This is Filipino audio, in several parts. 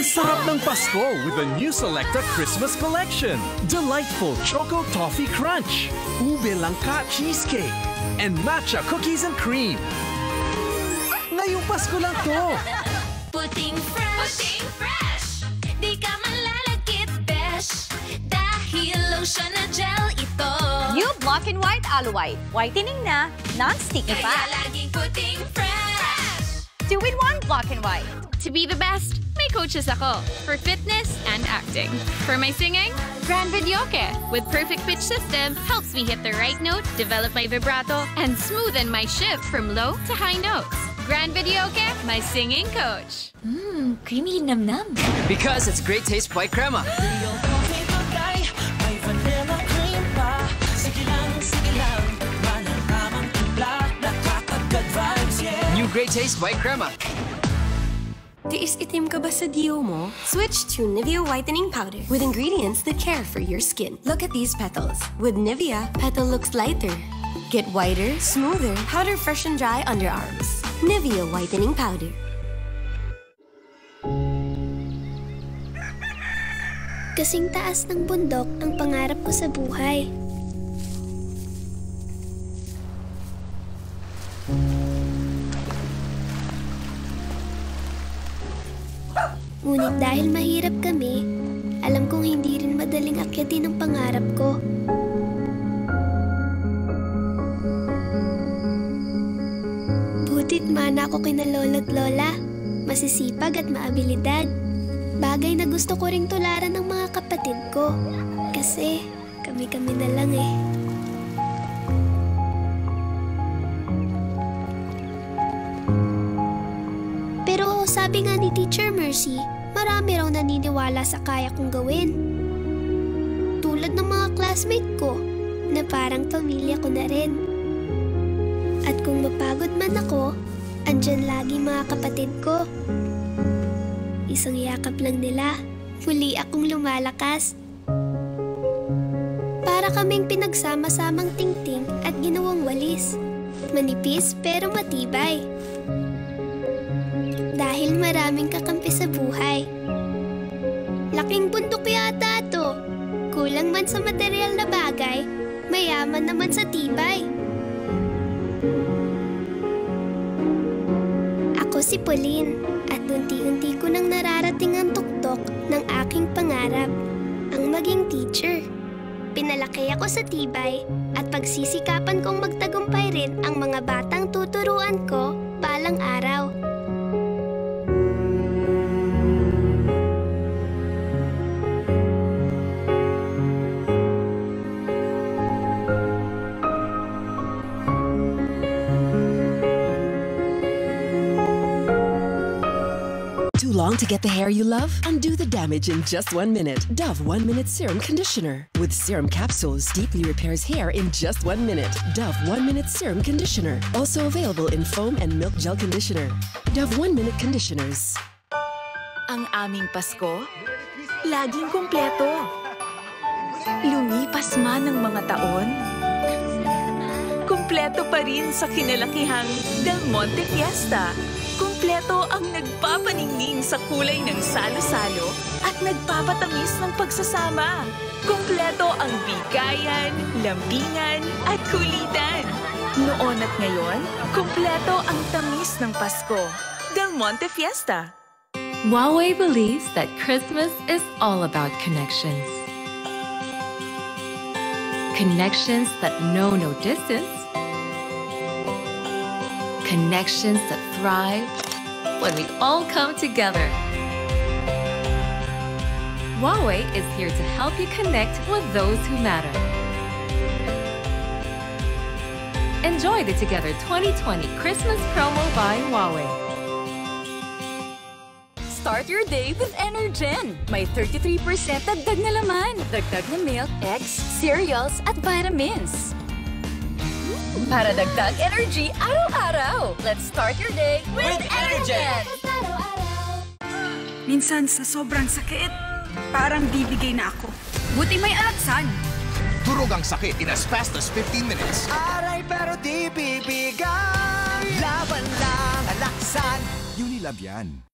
Ang sarap ng Pasko with the new Selecta Christmas Collection. Delightful Choco Toffee Crunch, Ube Langka Cheesecake, and Matcha Cookies and Cream. Ngayong Pasko lang to. Puting fresh. Puting fresh. Di ka malalagkit, besh. Dahil lotion na gel ito. New Black and White Aloe White. Whitening na, non-sticky Kaya pa. laging puting fresh. Two-in-one Black and White. To be the best, may coaches ako. For fitness and acting. For my singing, Grand Videoke. With perfect pitch system, helps me hit the right note, develop my vibrato, and smoothen my shift from low to high notes. Grand Videoke, my singing coach. Mmm, creamy nam-nam. Because it's great taste white crema. New great taste white crema. Tiis itim ka ba sa dio mo? Switch to Nivea Whitening Powder with ingredients that care for your skin. Look at these petals. With Nivea, petal looks lighter. Get whiter, smoother, powder fresh and dry underarms. Nivea Whitening Powder. Kasing taas ng bundok ang pangarap ko sa buhay. Ngunit dahil mahirap kami, alam kong hindi rin madaling akyatin ang pangarap ko. Butit mana ako kina lolo't lola, masisipag at maabilidad. Bagay na gusto ko ring tularan ng mga kapatid ko. Kasi kami-kami na lang eh. Mercy, marami raw naniniwala sa kaya kong gawin. Tulad ng mga classmate ko, na parang pamilya ko na rin. At kung mapagod man ako, andyan lagi mga kapatid ko. Isang yakap lang nila, muli akong lumalakas. Para kaming pinagsama-samang tingting at ginawang walis. Manipis pero matibay. Dahil maraming kakampi sa buhay. Laking bundok yata to. Kulang man sa material na bagay, mayaman naman sa tibay. Ako si Pauline at unti-unti ko nang nararating ang tuktok ng aking pangarap, ang maging teacher. Pinalaki ako sa tibay at pagsisikapan kong magtagumpay rin ang mga batang tuturuan ko balang araw. Long to get the hair you love? Undo the damage in just one minute. Dove One Minute Serum Conditioner. With serum capsules, deeply repairs hair in just one minute. Dove One Minute Serum Conditioner. Also available in foam and milk gel conditioner. Dove One Minute Conditioners. Ang aming Pasko, laging kumpleto. Lumipas man ang mga taon, kumpleto pa rin sa kinalakihang Del Monte Fiesta. Kumpleto ang nagpapaningning sa kulay ng salo-salo at nagpapatamis ng pagsasama. Kumpleto ang bigayan, lambingan at kulitan. Noon at ngayon, kumpleto ang tamis ng Pasko. Del Monte Fiesta. Huawei believes that Christmas is all about connections. Connections that know no distance. Connections that thrive when we all come together. Huawei is here to help you connect with those who matter. Enjoy the Together 2020 Christmas promo by Huawei. Start your day with Energen. May 33% dagdag na laman. Dagdag na milk, eggs, cereals, at vitamins. Para dagdag energy araw-araw. Let's start your day with, Energen. Minsan sa sobrang sakit, parang bibigay na ako. Buti may alaksan. Durog ang sakit in as fast as 15 minutes. Aray pero di bibigay Laban lang alaksan Unilab yan.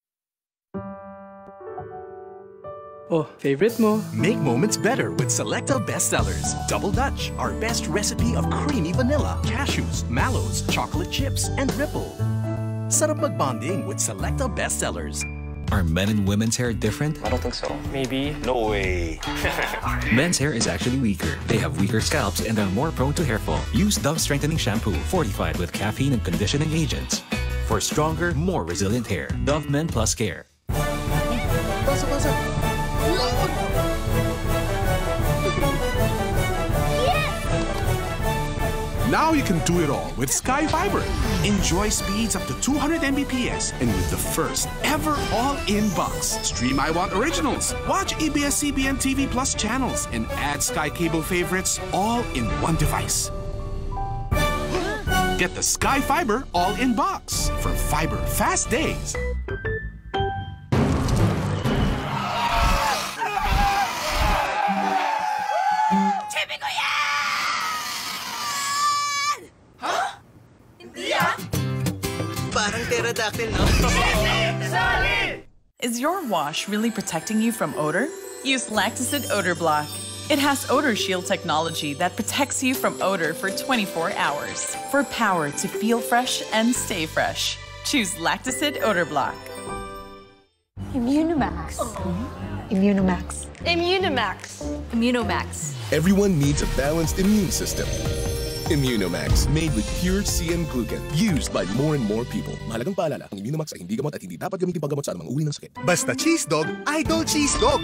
Oh, favorite mo. Make moments better with Selecta Bestsellers. Double Dutch, our best recipe of creamy vanilla, cashews, mallows, chocolate chips, and ripple. Set Sarap magbonding with Selecta Bestsellers. Are men and women's hair different? I don't think so. Maybe. No way. Men's hair is actually weaker. They have weaker scalps and are more prone to hair fall. Use Dove Strengthening Shampoo, fortified with caffeine and conditioning agents. For stronger, more resilient hair. Dove Men Plus Care. Pasa, pasa. Now you can do it all with Sky Fiber. Enjoy speeds up to 200 Mbps and with the first ever all-in box. Stream I Want Originals, watch ABS-CBN TV Plus channels, and add Sky Cable favorites all in one device. Get the Sky Fiber all-in box for fiber fast days. Parang pterodactyl, no? Is your wash really protecting you from odor? Use Lacticid Odor Block. It has Odor Shield technology that protects you from odor for 24 hours. For power to feel fresh and stay fresh, choose Lacticid Odor Block. Immunimax. Mm-hmm. Immunimax. Immunimax. Immunimax. Everyone needs a balanced immune system. Immunomax, made with pure CN glucan, used by more and more people. Mahalagang paalala, ang Immunomax ay hindi gamot at hindi dapat gamitin panggamot sa anumang uri ng sakit. Basta cheese dog, idol cheese dog.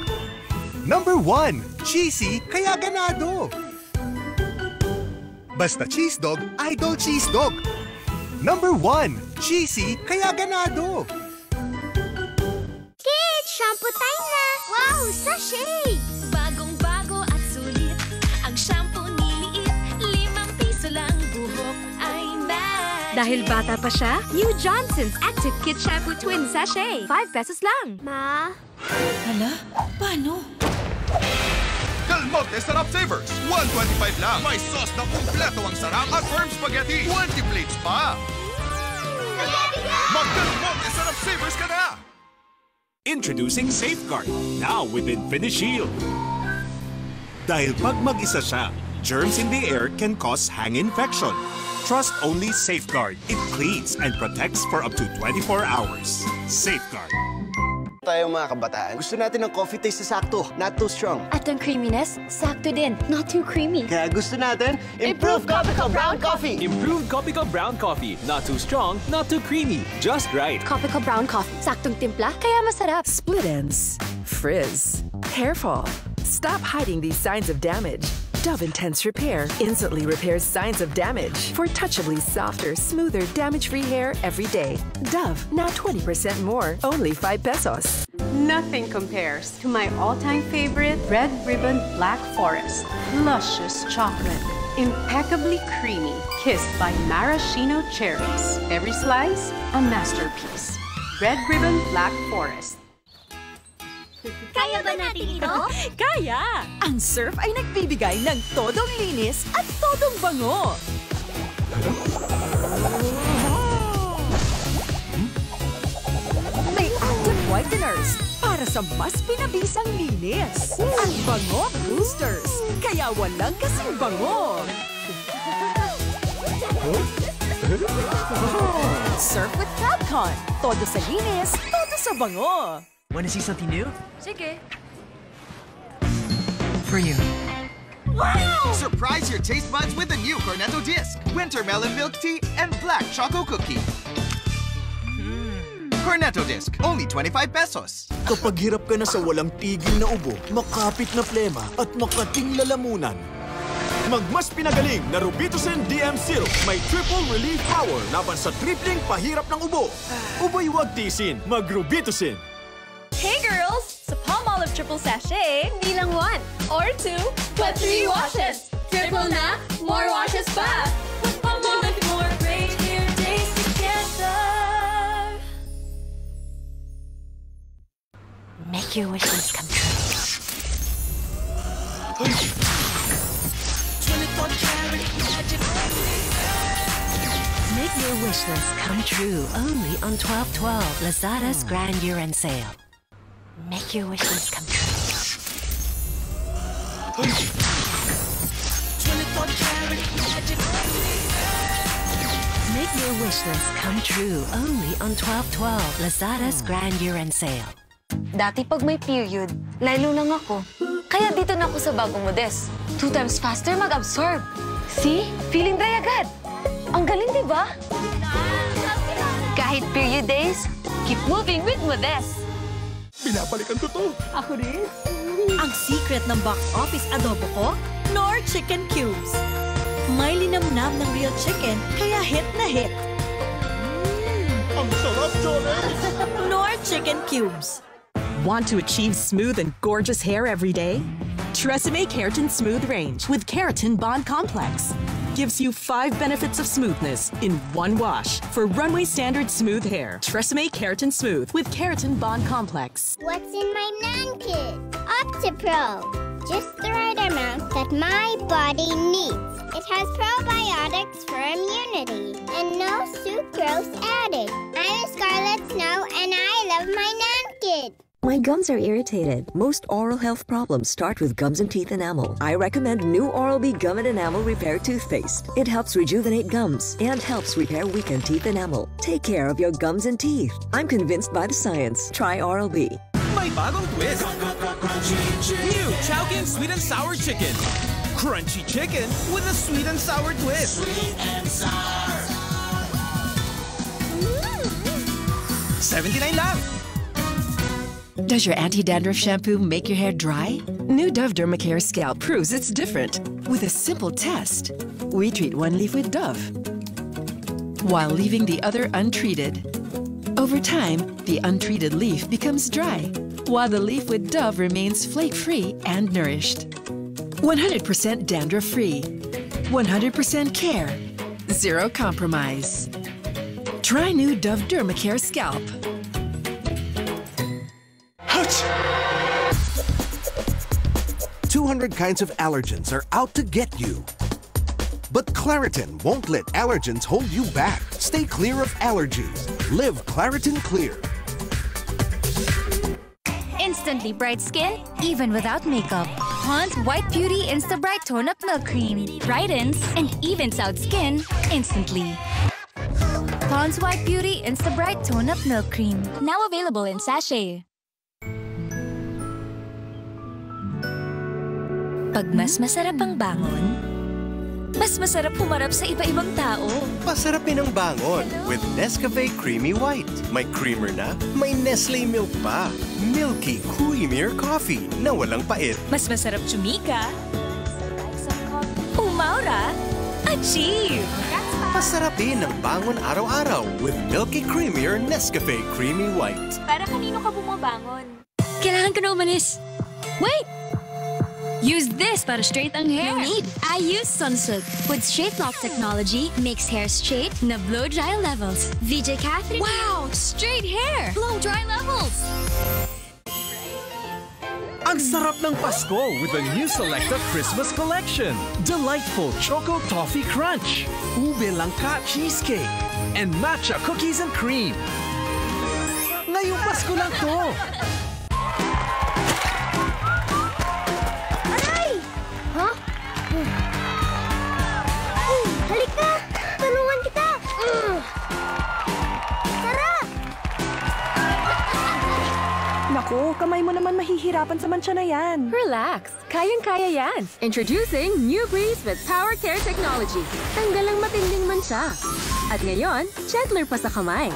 Number one, cheesy kaya ganado. Basta cheese dog, idol cheese dog. Number one, cheesy kaya ganado. Kids, shampoo time na! Wow, sachet! Dahil bata pa siya, new Johnson's Active Kid Shampoo Twin Sachet. 5 pesos lang. Ma? Hala? Paano? Kalmote Sarap Savers, 125 lang. May sauce na kumpleto ang sarap at firm spaghetti, 20 plates pa. Mag-Kalmote Sarap Savers ka na! Introducing Safeguard, now with Infinity Shield. Dahil pag mag-isa siya, germs in the air can cause hang infection. Trust only Safeguard. It cleans and protects for up to 24 hours. Safeguard. Tayo mga kabataan, gusto natin ng coffee taste na sakto, not too strong. At ang creaminess, sakto din, not too creamy. Kaya gusto natin, Improved Copico Brown Coffee! Improved Copico Brown Coffee. Not too strong, not too creamy. Just right. Copico Brown Coffee, saktong timpla, kaya masarap. Split ends, frizz, hair fall. Stop hiding these signs of damage. Dove Intense Repair instantly repairs signs of damage for touchably softer, smoother, damage-free hair every day. Dove, now 20% more, only 5 pesos. Nothing compares to my all-time favorite Red Ribbon Black Forest. Luscious chocolate, impeccably creamy, kissed by maraschino cherries. Every slice, a masterpiece. Red Ribbon Black Forest. Kaya ba natin ito? Kaya! Ang surf ay nagbibigay ng todong linis at todong bango. May active whiteners para sa mas pinabisang linis. At bango boosters, kaya walang kasing bango. Surf with Crabcon. Todo sa linis, todo sa bango. Want to see something new? Sige. For you. Wow! Surprise your taste buds with the new Cornetto Disc, Winter Melon Milk Tea, and Black Choco Cookie. Cornetto Disc, only 25 pesos. Kapag hirap ka na sa walang tigil na ubo, makapit na plema at makating lalamunan, Magmas pinagaling na Robitussin DM Syrup may triple relief power laban sa tripling pahirap ng ubo. Ubo'y huwag tisin, mag-Robitussin. Hey girls! Sa Palmolive Triple Sachet, hindi lang one or two, but three washes. Triple na, more washes pa! Make your wishes come true. Make your wish list come true only on 1212, Lazada's Grand Year End Sale. Make your wish list come true. Make your wish list come true only on 1212, Lazada's Grand Year-End Sale. Dati pag may period, lalo lang ako. Kaya dito na ako sa bagong Modes. Two times faster mag-absorb. See? Feeling dry agad. Ang galing, di ba? Kahit period days, keep moving with Modes. Binabalikan ko to. Ako rin. Ang secret ng box office adobo ko, Nor Chicken Cubes. May linamnam ng real chicken, kaya hit na hit. Ang sarap, Jones! Nor Chicken Cubes. Want to achieve smooth and gorgeous hair every day? Tresemme Keratin Smooth Range with Keratin Bond Complex gives you five benefits of smoothness in one wash for runway standard smooth hair. Tresemme Keratin Smooth with Keratin Bond Complex. What's in my nan kit? OptiPro. Just the right amount that my body needs. It has probiotics for immunity and no sucrose added. I'm Scarlet Snow and I love my nan kit. My gums are irritated. Most oral health problems start with gums and teeth enamel. I recommend new Oral-B Gum and Enamel Repair Toothpaste. It helps rejuvenate gums and helps repair weakened teeth enamel. Take care of your gums and teeth. I'm convinced by the science. Try Oral-B. Twist. New Chowking Sweet and Sour Chicken. Crunchy chicken with a sweet and sour twist. Sweet and sour. 79 lang. Does your anti-dandruff shampoo make your hair dry? New Dove Dermacare Scalp proves it's different. With a simple test, we treat one leaf with Dove while leaving the other untreated. Over time, the untreated leaf becomes dry, while the leaf with Dove remains flake-free and nourished. 100% dandruff-free, 100% care, zero compromise. Try new Dove Dermacare Scalp. 200 kinds of allergens are out to get you. But Claritin won't let allergens hold you back. Stay clear of allergies. Live Claritin Clear. Instantly bright skin, even without makeup. Pond's White Beauty Insta Bright Tone Up Milk Cream brightens and evens out skin instantly. Pond's White Beauty Insta Bright Tone Up Milk Cream. Now available in sachet. Pag mas masarap ang bangon, mas masarap humarap sa iba-ibang tao. Masarapin ang bangon with Nescafe Creamy White. May creamer na, may Nestle milk pa. Milky creamier coffee na walang pait. Mas masarap chumika. Umaura. Achieve! Masarapin ang bangon araw-araw with Milky Creamier Nescafe Creamy White. Para kanino ka bumabangon? Kailangan ko na umalis. Wait! Use this para straight ang hair. No need. I use Sunsilk with straight lock technology makes hair straight na blow dry levels. VJ Catherine. Wow! Straight hair! Blow dry levels! Ang sarap ng Pasko with the new Selecta Christmas Collection. Delightful Choco Toffee Crunch, Ube Langka Cheesecake, and Matcha Cookies and Cream. Ngayong Pasko lang to! Kamay mo naman mahihirapan sa mancha na yan. Relax! Kayang-kaya yan! Introducing New Breeze with Power Care Technology. Tanggal ang matinding mancha. At ngayon, gentler pa sa kamay.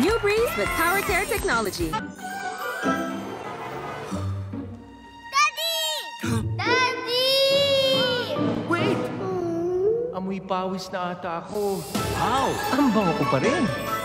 New Breeze with Power Care Technology. Wait! Amoy pawis na ata ako. Wow! Ang bango ko pa rin.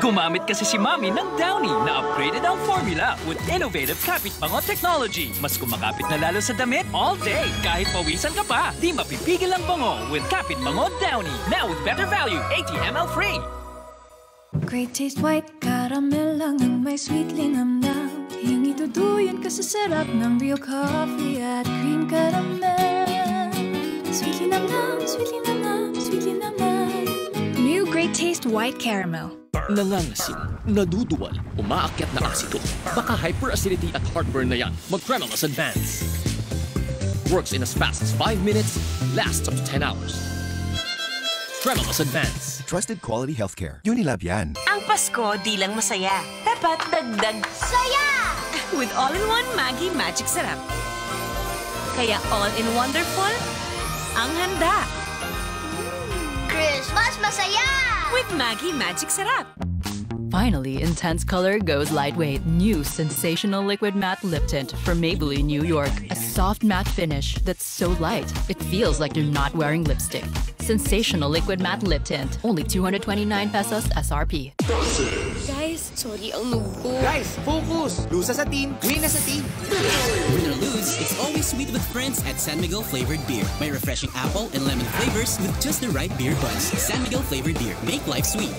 Gumamit kasi si Mami ng Downy na upgraded ang formula with innovative kapit bango technology. Mas kumakapit na lalo sa damit all day. Kahit pawisan ka pa, di mapipigil ang bango with kapit bango Downy. Now with better value, 80 ml free. Great taste white caramel lang ang may sweet linamnam Hingi tutuyin ka sa sarap ng real coffee at cream caramel Sweet linamnam, sweet linamnam, sweet linamnam New Great Taste White Caramel. Nangangasim, naduduwal, umaakyat na asido. Baka hyperacidity at heartburn na yan. Mag-Cremelas Advance. Works in as fast as 5 minutes, lasts up to 10 hours. Cremelas Advance. Trusted quality healthcare. Unilab yan. Ang Pasko di lang masaya. Dapat dagdag saya! With all-in-one Maggie Magic Sarap. Kaya all-in wonderful, ang handa. Christmas masaya! With Maggie Magic Sarap. Finally, Intense Color goes lightweight. New sensational liquid matte lip tint from Maybelline New York. A soft matte finish that's so light, it feels like you're not wearing lipstick. Sensational liquid matte lip tint. Only 229 pesos SRP. Guys, sorry ang noob ko. Guys, focus! Lusa sa team, green na sa team. Win or lose, it's always sweet with friends at San Miguel flavored beer. May refreshing apple and lemon flavors with just the right beer buzz. San Miguel flavored beer. Make life sweet.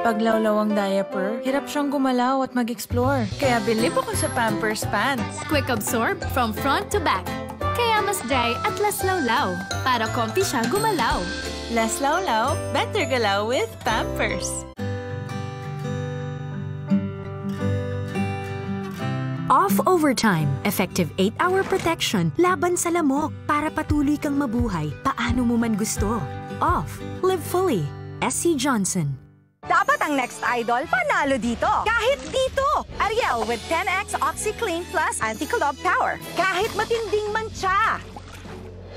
Paglawlaw ang diaper, hirap siyang gumalaw at mag-explore. Kaya bilib ako sa Pampers Pants. Quick absorb from front to back. Kaya mas dry at less lawlaw. Para comfy siya gumalaw. Less lawlaw, better galaw with Pampers. Off Overtime. Effective 8-hour protection laban sa lamok para patuloy kang mabuhay paano mo man gusto. Off. Live fully. SC Johnson. Dapat ang next idol panalo dito. Kahit dito! Ariel with 10x OxyClean Plus Anti-Club Power. Kahit matinding mancha.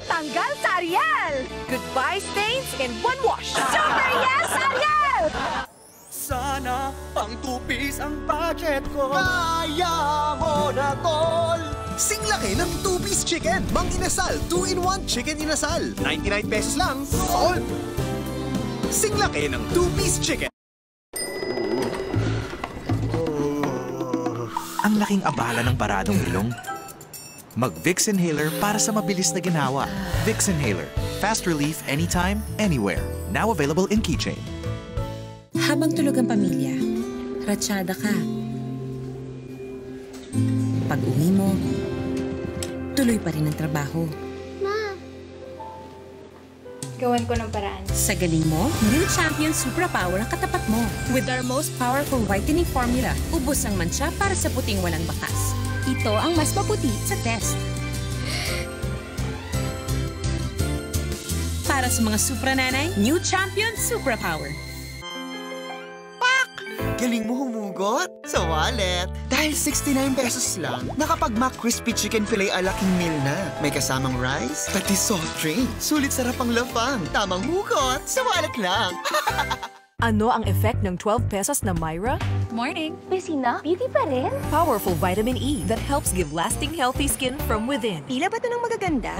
Tanggal sa Ariel! Goodbye stains in one wash. Super yes, Ariel! Sana pang two-piece ang budget ko. Kaya mo na, tol! Singlaki ng two-piece chicken. Mang inasal, two-in-one chicken inasal. 99 pesos lang, sold! Singlaki ng two-piece chicken. Ang laking abala ng paradong ilong. Mag-Vicks Inhaler para sa mabilis na ginawa. Vicks Inhaler. Fast relief anytime, anywhere. Now available in keychain. Habang tulog ang pamilya, ratsyada ka. Pag uwi mo, tuloy pa rin ang trabaho. Gawan ko ng paraan. Sa galing mo, New Champion Supra Power ang katapat mo. With our most powerful whitening formula, ubos ang mancha para sa puting walang bakas. Ito ang mas maputi sa test. Para sa mga Supra nanay, New Champion Supra Power. Galing mo humugot sa wallet. Dahil 69 pesos lang, nakapag-Mac Crispy Chicken Filet alaking meal na. May kasamang rice, pati soft drink. Sulit sarap ang lapang. Tamang hugot sa wallet lang. Ano ang effect ng 12 pesos na Myra? Morning. Busy na? Beauty pa rin? Powerful vitamin E that helps give lasting healthy skin from within. Pila ba ito ng magaganda?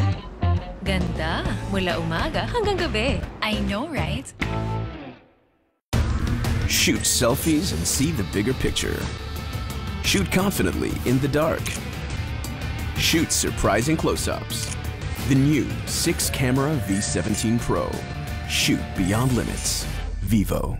Ganda. Mula umaga hanggang gabi. I know, right? Shoot selfies and see the bigger picture. Shoot confidently in the dark. Shoot surprising close-ups. The new 6-camera V17 Pro. Shoot beyond limits. Vivo.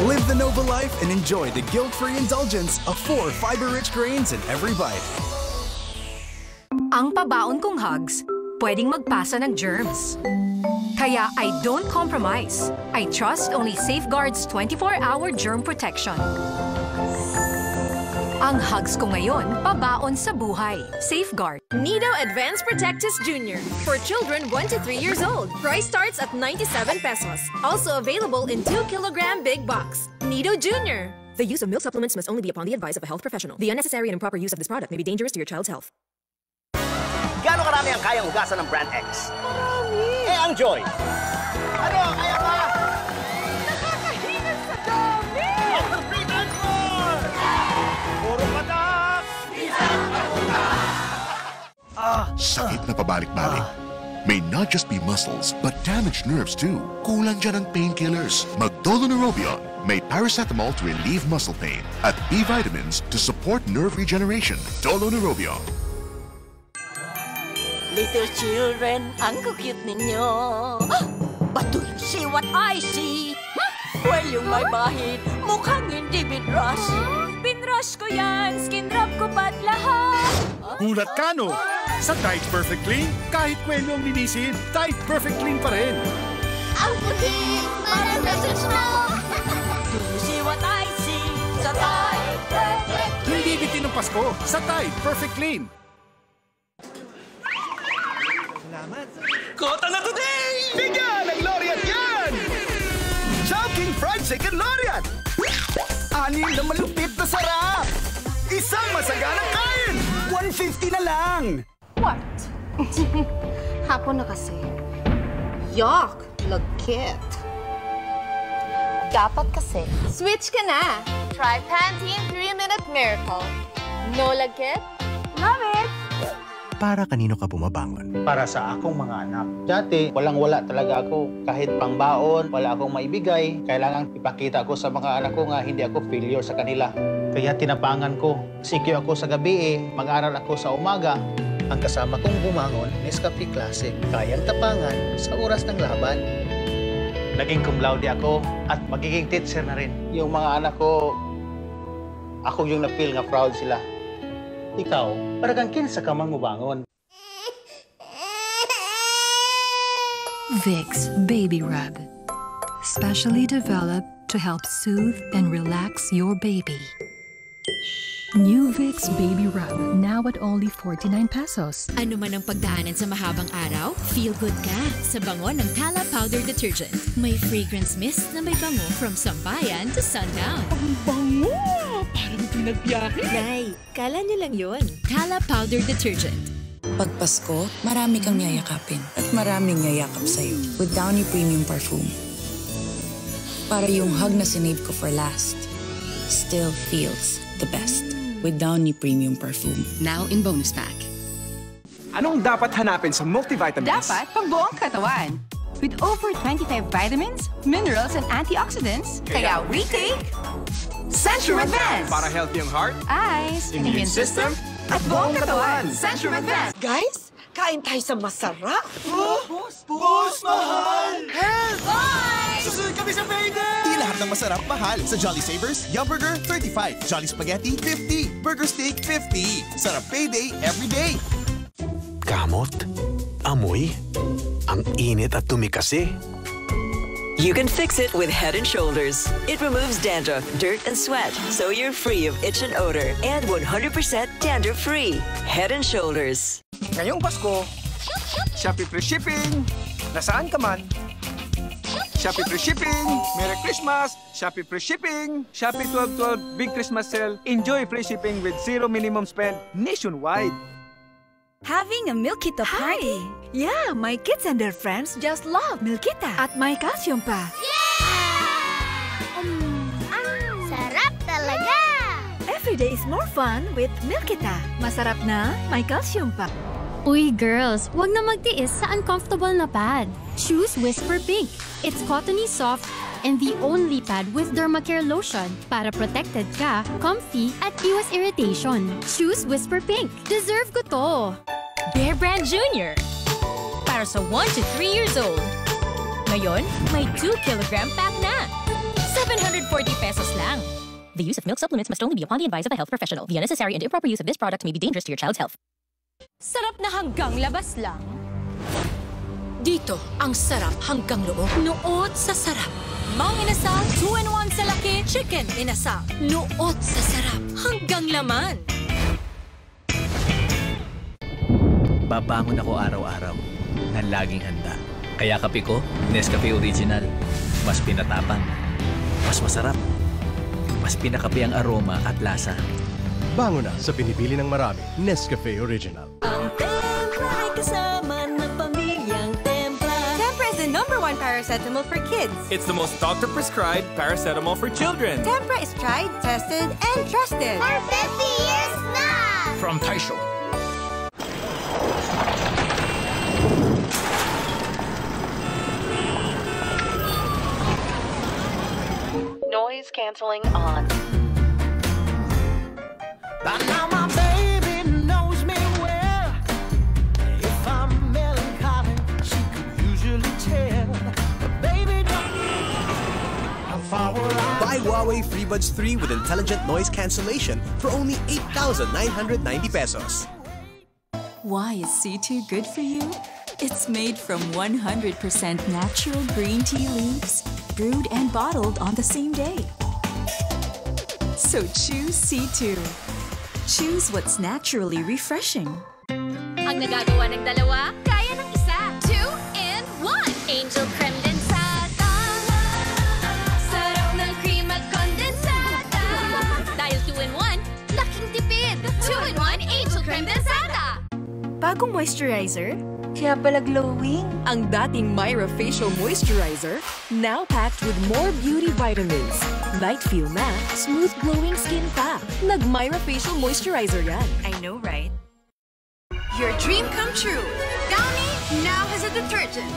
Live the Nova life and enjoy the guilt-free indulgence of four fiber-rich grains in every bite. Ang pabaon kong hugs, pwedeng magpasa ng germs. Kaya I don't compromise. I trust only Safeguard's 24-hour germ protection. Ang hugs ko ngayon, pabaon sa buhay. Safeguard. Nido Advanced Protectis Junior for children 1 to 3 years old. Price starts at 97 pesos. Also available in 2 kilogram big box. Nido Junior. The use of milk supplements must only be upon the advice of a health professional. The unnecessary and improper use of this product may be dangerous to your child's health. Gaano karami ang kayang hugasan ng Brand X? Marami! Eh, ang Joy! Ano? Kaya pa? Nakakahingan sa dami! To three times more! Puro patak! Sakit na pabalik-balik. May not just be muscles, but damaged nerves too. Kulang dyan ang painkillers. Mag-Doloneurobion. May paracetamol to relieve muscle pain at B vitamins to support nerve regeneration. Doloneurobion. Little children, ang cute ninyo. But do you see what I see? Well, yung may bahid, mukhang hindi binrush. Binrush ko yan, skin rub ko pat lahat. Gulat ka, no? Sa Tide Perfect Clean, kahit kwelo ang linisin, Tide Perfect Clean pa rin. Ang puti, parang message mo. Do you see what I see? Sa Tide Perfect Hindi bitin ng Pasko sa Tide Perfect Clean. Kota na today! Bigyan ng Loriat yan! Chowking Fried Chicken Loriat! Anim na malupit na sarap! Isang masaganang kain! 150 na lang! What? Hapon na kasi. Yuck! Lagkit. Dapat kasi. Switch ka na! Try Pantene 3-Minute Miracle. No lagkit? Love it! Para kanino ka bumabangon? Para sa akong mga anak. Dati, walang-wala talaga ako. Kahit pangbaon, wala akong maibigay. Kailangan ipakita ko sa mga anak ko nga hindi ako failure sa kanila. Kaya tinapangan ko. Sikyo ako sa gabi eh. Mag-aral ako sa umaga. Ang kasama kong bumangon, Nescafe Classic. Kayang tapangan sa oras ng laban. Naging cum laude ako at magiging teacher na rin. Yung mga anak ko, ako yung na-feel nga proud sila. Ikaw, paragang kinsa ka mang mubangon. Vicks Baby Rub. Specially developed to help soothe and relax your baby. New Vicks Baby Rub, now at only 49 pesos. Ano man ang pagdaanan sa mahabang araw, feel good ka sa bango ng Tala Powder Detergent. May fragrance mist na may bango from sambayan to sundown. Ang bango! Pinagbiyahe. Nay, kala niyo lang yun. Tala Powder Detergent. Pag Pasko, marami kang yayakapin at maraming yayakap sa'yo with Downy Premium Parfum. Para yung hug na sinave ko for last still feels the best with Downy Premium Parfum. Now in bonus pack. Anong dapat hanapin sa multivitamins? Dapat pangbuong katawan. With over 25 vitamins, minerals, and antioxidants, kaya we take Centrum Advance! Para healthy ang heart, eyes, immune system, at buong katawan. Centrum Advance! Guys, kain tayo sa masarap. Boss! Boss, mahal! Help! Bye! Susunod kami sa payday! Di lahat ng masarap mahal. Sa Jolly Savers, Yum Burger, 35. Jolly Spaghetti, 50. Burger Steak, 50. Sarap payday every day. Kamot? Amoy? Ang init at dumi kasi. You can fix it with Head and Shoulders. It removes dandruff, dirt, and sweat, so you're free of itch and odor and 100% dandruff-free. Head and Shoulders. Ngayong Pasko, Shopee Free Shipping! Nasaan ka man? Shopee Free Shipping! Merry Christmas! Shopee Free Shipping! Shopee 1212 Big Christmas Sale. Enjoy free shipping with zero minimum spend nationwide. Having a Milkita party. Yeah, my kids and their friends just love Milkita. At may calcium pa. Sarap talaga! Every day is more fun with Milkita. Masarap na, may calcium pa. Uy, girls, wag na magtiis sa uncomfortable na pad. Choose Whisper Pink. It's cottony soft and the only pad with Dermacare lotion para protected ka, comfy, at iwas irritation. Choose Whisper Pink. Deserve ko to. Bear Brand Jr. Para sa 1 to 3 years old. Ngayon, may 2 kilogram pack na. 740 pesos lang. The use of milk supplements must only be upon the advice of a health professional. The unnecessary and improper use of this product may be dangerous to your child's health. Sarap na hanggang labas lang. Dito, ang sarap hanggang loob. Nuot sa sarap. Mang inasal, 2-in-1 sa laki, chicken inasal. Nuot sa sarap hanggang laman. Babangon ako araw-araw na laging handa. Kaya kape ko, Nescafe Original. Mas pinatapang, mas masarap, mas pinakape ang aroma at lasa. Bango na sa pinipili ng marami, Nescafe Original. Ang tempra ay kasama ng pamilyang tempra. Tempra is the number one paracetamol for kids. It's the most doctor-prescribed paracetamol for children. Tempra is tried, tested, and trusted. For 50 years na! From Taisho. Far will I Buy Huawei FreeBuds 3 with intelligent noise cancellation for only 8,990 pesos. Why is C2 good for you? It's made from 100% natural green tea leaves, brewed and bottled on the same day. So choose C2. Choose what's naturally refreshing. Ang nagagawa ng dalawa, kaya ng isa. Two in one. Angel Creme Densada. Sarap ng cream at kondensada. Dahil two in one, laking tipid. Two in one Angel Creme Densada. Bagong moisturizer? Kaya pala glowing. Ang dating Myra Facial Moisturizer, now packed with more beauty vitamins. Light feel matte, smooth glowing skin pa. Nag-Myra Facial Moisturizer yan. I know, right? Your dream come true. Downy now has a detergent.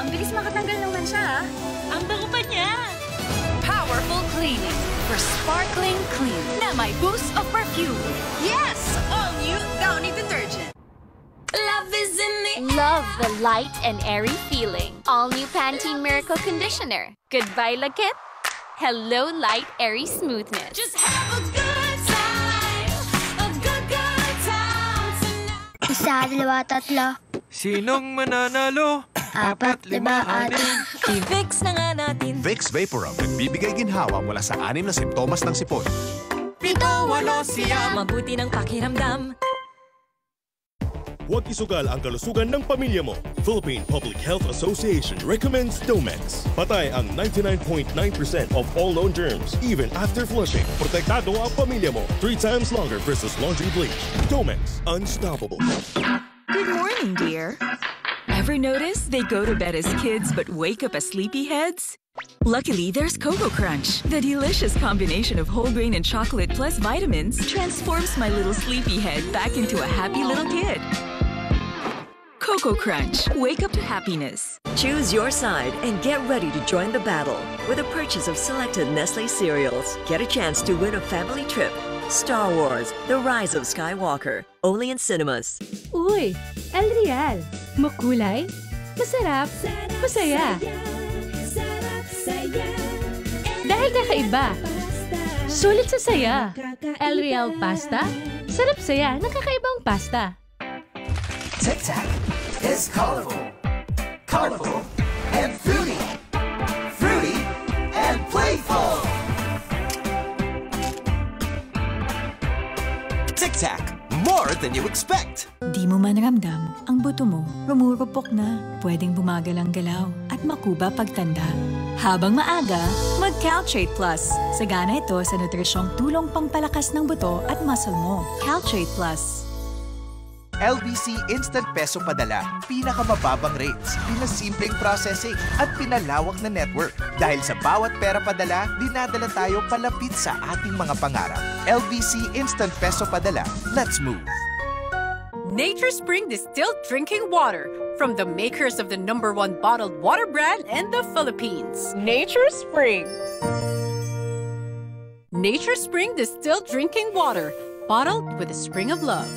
Ang bilis makatanggal ng lansya, ah. Ang bango pa niya. Powerful cleaning for sparkling clean na may boost of perfume. Yes! All new Downy detergent. Love is in the Love the light and airy feeling. All new Pantene Miracle Conditioner. Goodbye, Lakit. Hello, light, airy smoothness. Just have a good time. A good, good time tonight. Isa, dalawa, tatlo. Sinong mananalo? Apat, lima, anim. I-fix na nga natin. Vicks Vaporub nagbibigay ginhawa mula sa anim na simptomas ng sipon. Pito, walo, siyam. Mabuti ng pakiramdam. Huwag isugal ang kalusugan ng pamilya mo. Philippine Public Health Association recommends Domex. Patay ang 99.9% of all known germs, even after flushing. Protektado ang pamilya mo. Three times longer versus laundry bleach. Domex. Unstoppable. Good morning, dear. Ever notice they go to bed as kids but wake up as sleepyheads? Luckily, there's Cocoa Crunch. The delicious combination of whole grain and chocolate plus vitamins transforms my little sleepyhead back into a happy little kid. Cocoa Crunch. Wake up to happiness. Choose your side and get ready to join the battle. With a purchase of selected Nestle cereals, get a chance to win a family trip. Star Wars The Rise of Skywalker. Only in cinemas. Uy, El Real. Makulay, masarap, masaya. Dahil kakaiba. Sulit sa saya. El Real Pasta, sarap saya ng kakaibang pasta. Tic Tac is colorful, colorful and fruity, fruity and playful. Tic Tac, more than you expect. Di mo man ramdam, ang buto mo, rumurupok na, pwedeng bumagal ang galaw, at makuba pagtanda. Habang maaga, mag-Caltrate Plus. Sagana ito sa nutrisyong tulong pangpalakas ng buto at muscle mo. Caltrate Plus. LBC Instant Peso Padala. Pinakamababang rates, pinasimpleng processing, at pinalawak na network. Dahil sa bawat pera padala, dinadala tayo palapit sa ating mga pangarap. LBC Instant Peso Padala. Let's move! Nature Spring Distilled Drinking Water from the makers of the number one bottled water brand in the Philippines. Nature Spring. Nature Spring Distilled Drinking Water, bottled with a spring of love.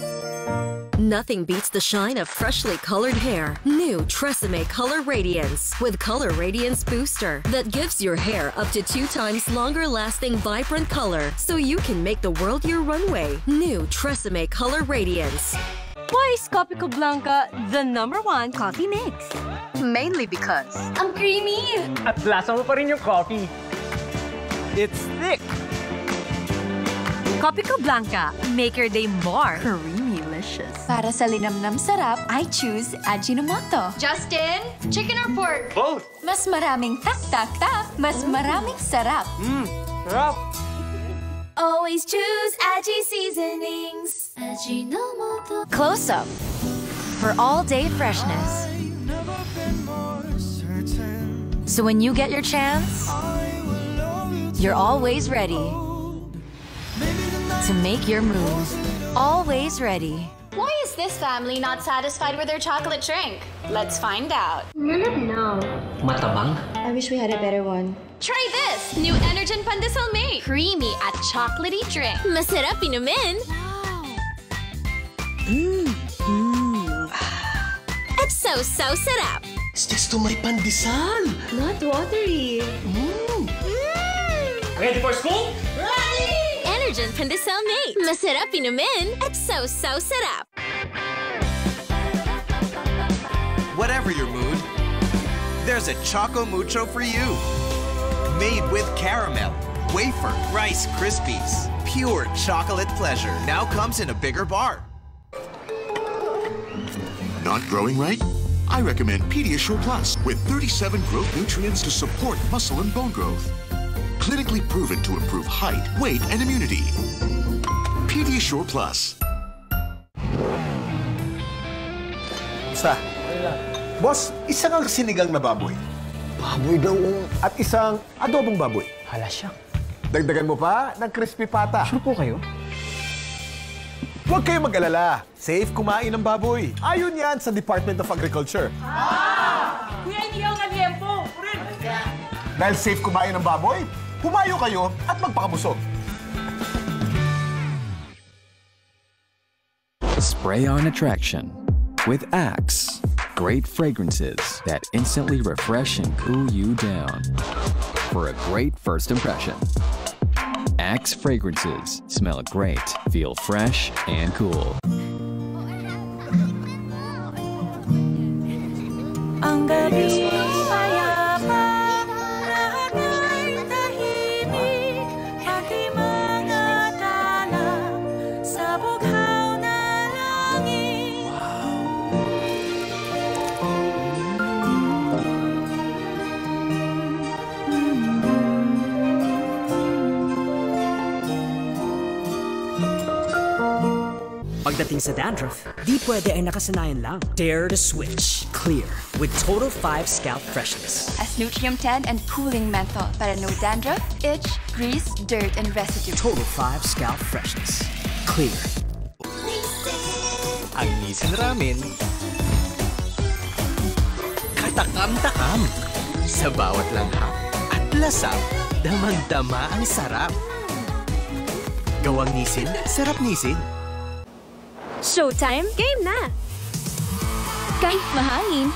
Nothing beats the shine of freshly colored hair. New Tresemme Color Radiance with Color Radiance Booster that gives your hair up to two times longer lasting vibrant color so you can make the world your runway. New Tresemme Color Radiance. Why is Copico Blanca the number one coffee mix? Mainly because I'm creamy. At lasa mo pa rin yung coffee. It's thick. Copico Blanca, make your day more creamy-licious. Para sa linamnam sarap, I choose Ajinomoto. Justin, chicken or pork? Both. Mas maraming tak-tak-tak, mas maraming sarap. Mmm, sarap. Always choose Aji seasonings. Ajinomoto. Close up for all-day freshness. So when you get your chance, you're always ready to make your move. Always ready. Why is this family not satisfied with their chocolate drink? Let's find out. No. Matabang? I wish we had a better one. Try this! New Energen Pandesal Mate. Creamy at chocolatey drink. Masarap inumin. Wow. Mmm. Mmm. It's so, so sarap. Sticks to my pandesal. Not watery. Mmm. Ready for school? Energen Pandesal Mate. Masarap inumin at so, so sarap. whatever your mood, there's a Choco Mucho for you. Made with caramel, wafer, Rice Krispies. Pure chocolate pleasure now comes in a bigger bar. Not growing right? I recommend Pediasure Plus with 37 growth nutrients to support muscle and bone growth. Clinically proven to improve height, weight, and immunity. Pediasure Plus. Sa. Boss, isang ang sinigang na baboy. Baboy daw. At isang adobong baboy. Hala siya. Dagdagan mo pa ng crispy pata. Sure po kayo? Huwag kayong mag-alala. Safe kumain ng baboy. Ayon yan sa Department of Agriculture. Kuya, hindi ako nag-liempo. Dahil safe kumain ng baboy, pumayo kayo at magpakabusog. Spray on attraction with Axe. Great fragrances that instantly refresh and cool you down for a great first impression. Axe fragrances smell great, feel fresh and cool. Pagdating sa dandruff, di pwede ay nakasanayan lang. Dare to switch. Clear. With Total 5 Scalp Freshness. As Nutrient 10 and cooling menthol para no dandruff, itch, grease, dirt, and residue. Total 5 Scalp Freshness. Clear. Ang Nissin Ramen. Katakam-takam. Sa bawat langhap at lasap, damang-dama ang sarap. Gawang Nissin, sarap Nissin. Showtime, game na! Kahit mahangin,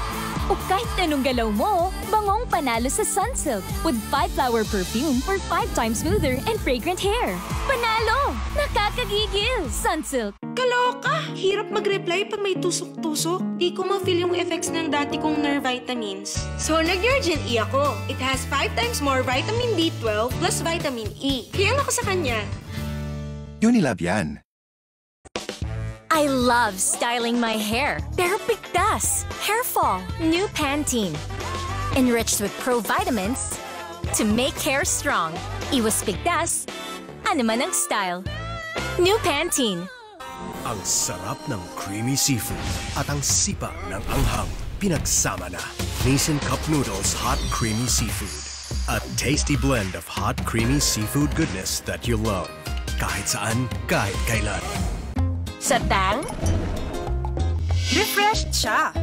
o kahit anong galaw mo, bangong panalo sa Sunsilk with 5-flower perfume for 5 times smoother and fragrant hair. Panalo! Nakakagigil! Sunsilk! Kaloka! Hirap mag-reply pag may tusok-tusok. Di ko ma-feel yung effects ng dati kong nerve vitamins. So, nag-Urgent E ako. It has 5 times more vitamin B12 plus vitamin E. Kaya ako sa kanya. Unilab yan. I love styling my hair. Pero bigtas. Hair fall. New Pantene. Enriched with provitamins to make hair strong. Iwas bigtas. Ano man ang style. New Pantene. Ang sarap ng creamy seafood at ang sipa ng anghang pinagsama na. Nissin Cup Noodles Hot Creamy Seafood. A tasty blend of hot creamy seafood goodness that you love. Kahit saan, kahit kailan. Sa tang, refreshed siya.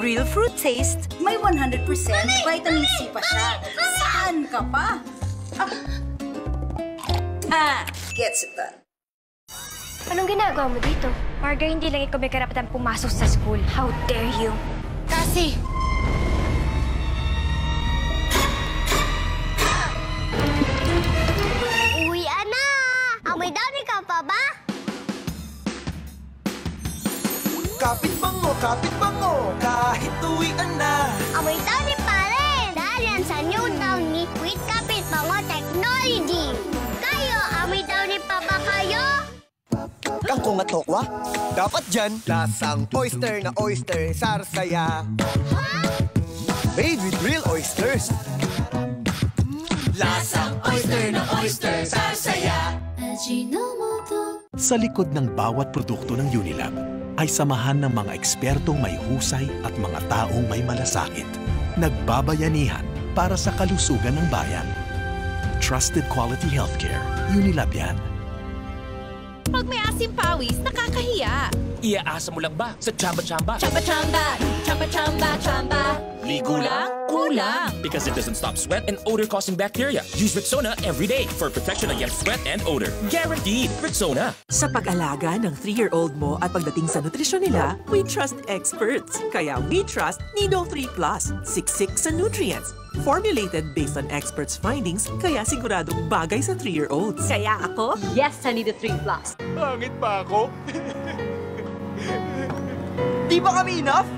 Real fruit taste. May 100% vitamin C pa siya. Saan ka pa? Ah, ah gets it done. Anong ginagawa mo dito? Marga, hindi lang ikaw may karapatan pumasok sa school. How dare you? Kasi, Uwi, ana! Amoy daw ni ka pa ba? Kapit bango, kapit bango, kahit uwian na. Amoy daw ni pare! Dahil yan sa new town ni Quit Kapit Bango Technology. Kayo, amoy daw ni Papa kayo? Kangkong at tokwa, dapat dyan. Lasang oyster na oyster, sarsaya. Made with real oysters. Lasang oyster na oyster, sarsaya. Sa likod ng bawat produkto ng Unilab ay samahan ng mga ekspertong may husay at mga taong may malasakit. Nagbabayanihan para sa kalusugan ng bayan. Trusted quality healthcare. Unilab yan. Pag may asim pawis, nakakahiya. Iaasa mo lang ba sa chamba-chamba? Chamba-chamba, chamba-chamba, chamba. Ligo lang? Kulang. Because it doesn't stop sweat and odor-causing bacteria. Use Rexona every day for protection against sweat and odor. Guaranteed! Rexona! Sa pag-alaga ng 3-year-old mo at pagdating sa nutrisyon nila, we trust experts. Kaya we trust Nido 3 Plus. Siksik sa nutrients. Formulated based on experts' findings, kaya siguradong bagay sa 3-year-olds. Kaya ako, yes sa Nido 3 Plus. Pangit ba ako? Di ba kami enough?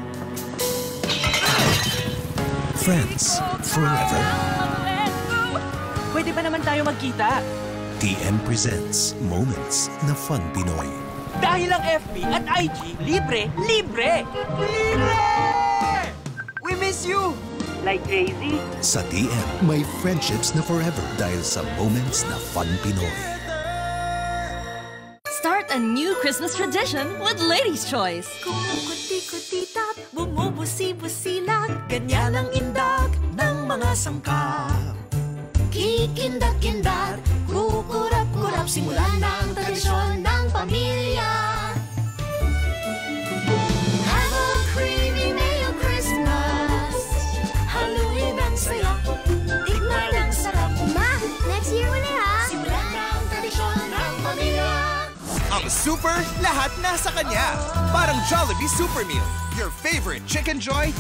Friends forever. Pwede ba naman tayo magkita? TN presents Moments na Fun Pinoy. Dahil ang FB at IG, libre, libre! Libre! We miss you! Like crazy? Sa TN, may friendships na forever dahil sa Moments na Fun Pinoy. Start a new Christmas tradition with Ladies' Choice. Kumukuti-kutitap, bumubusi-busilat, ganyan ang indag ng mga sangkap. Kikindat-kindat, kukurap-kurap, simulan ng tradisyon ng pamilya. Super, lahat nasa kanya. Parang Jollibee Super Meal. Your favorite chicken joy,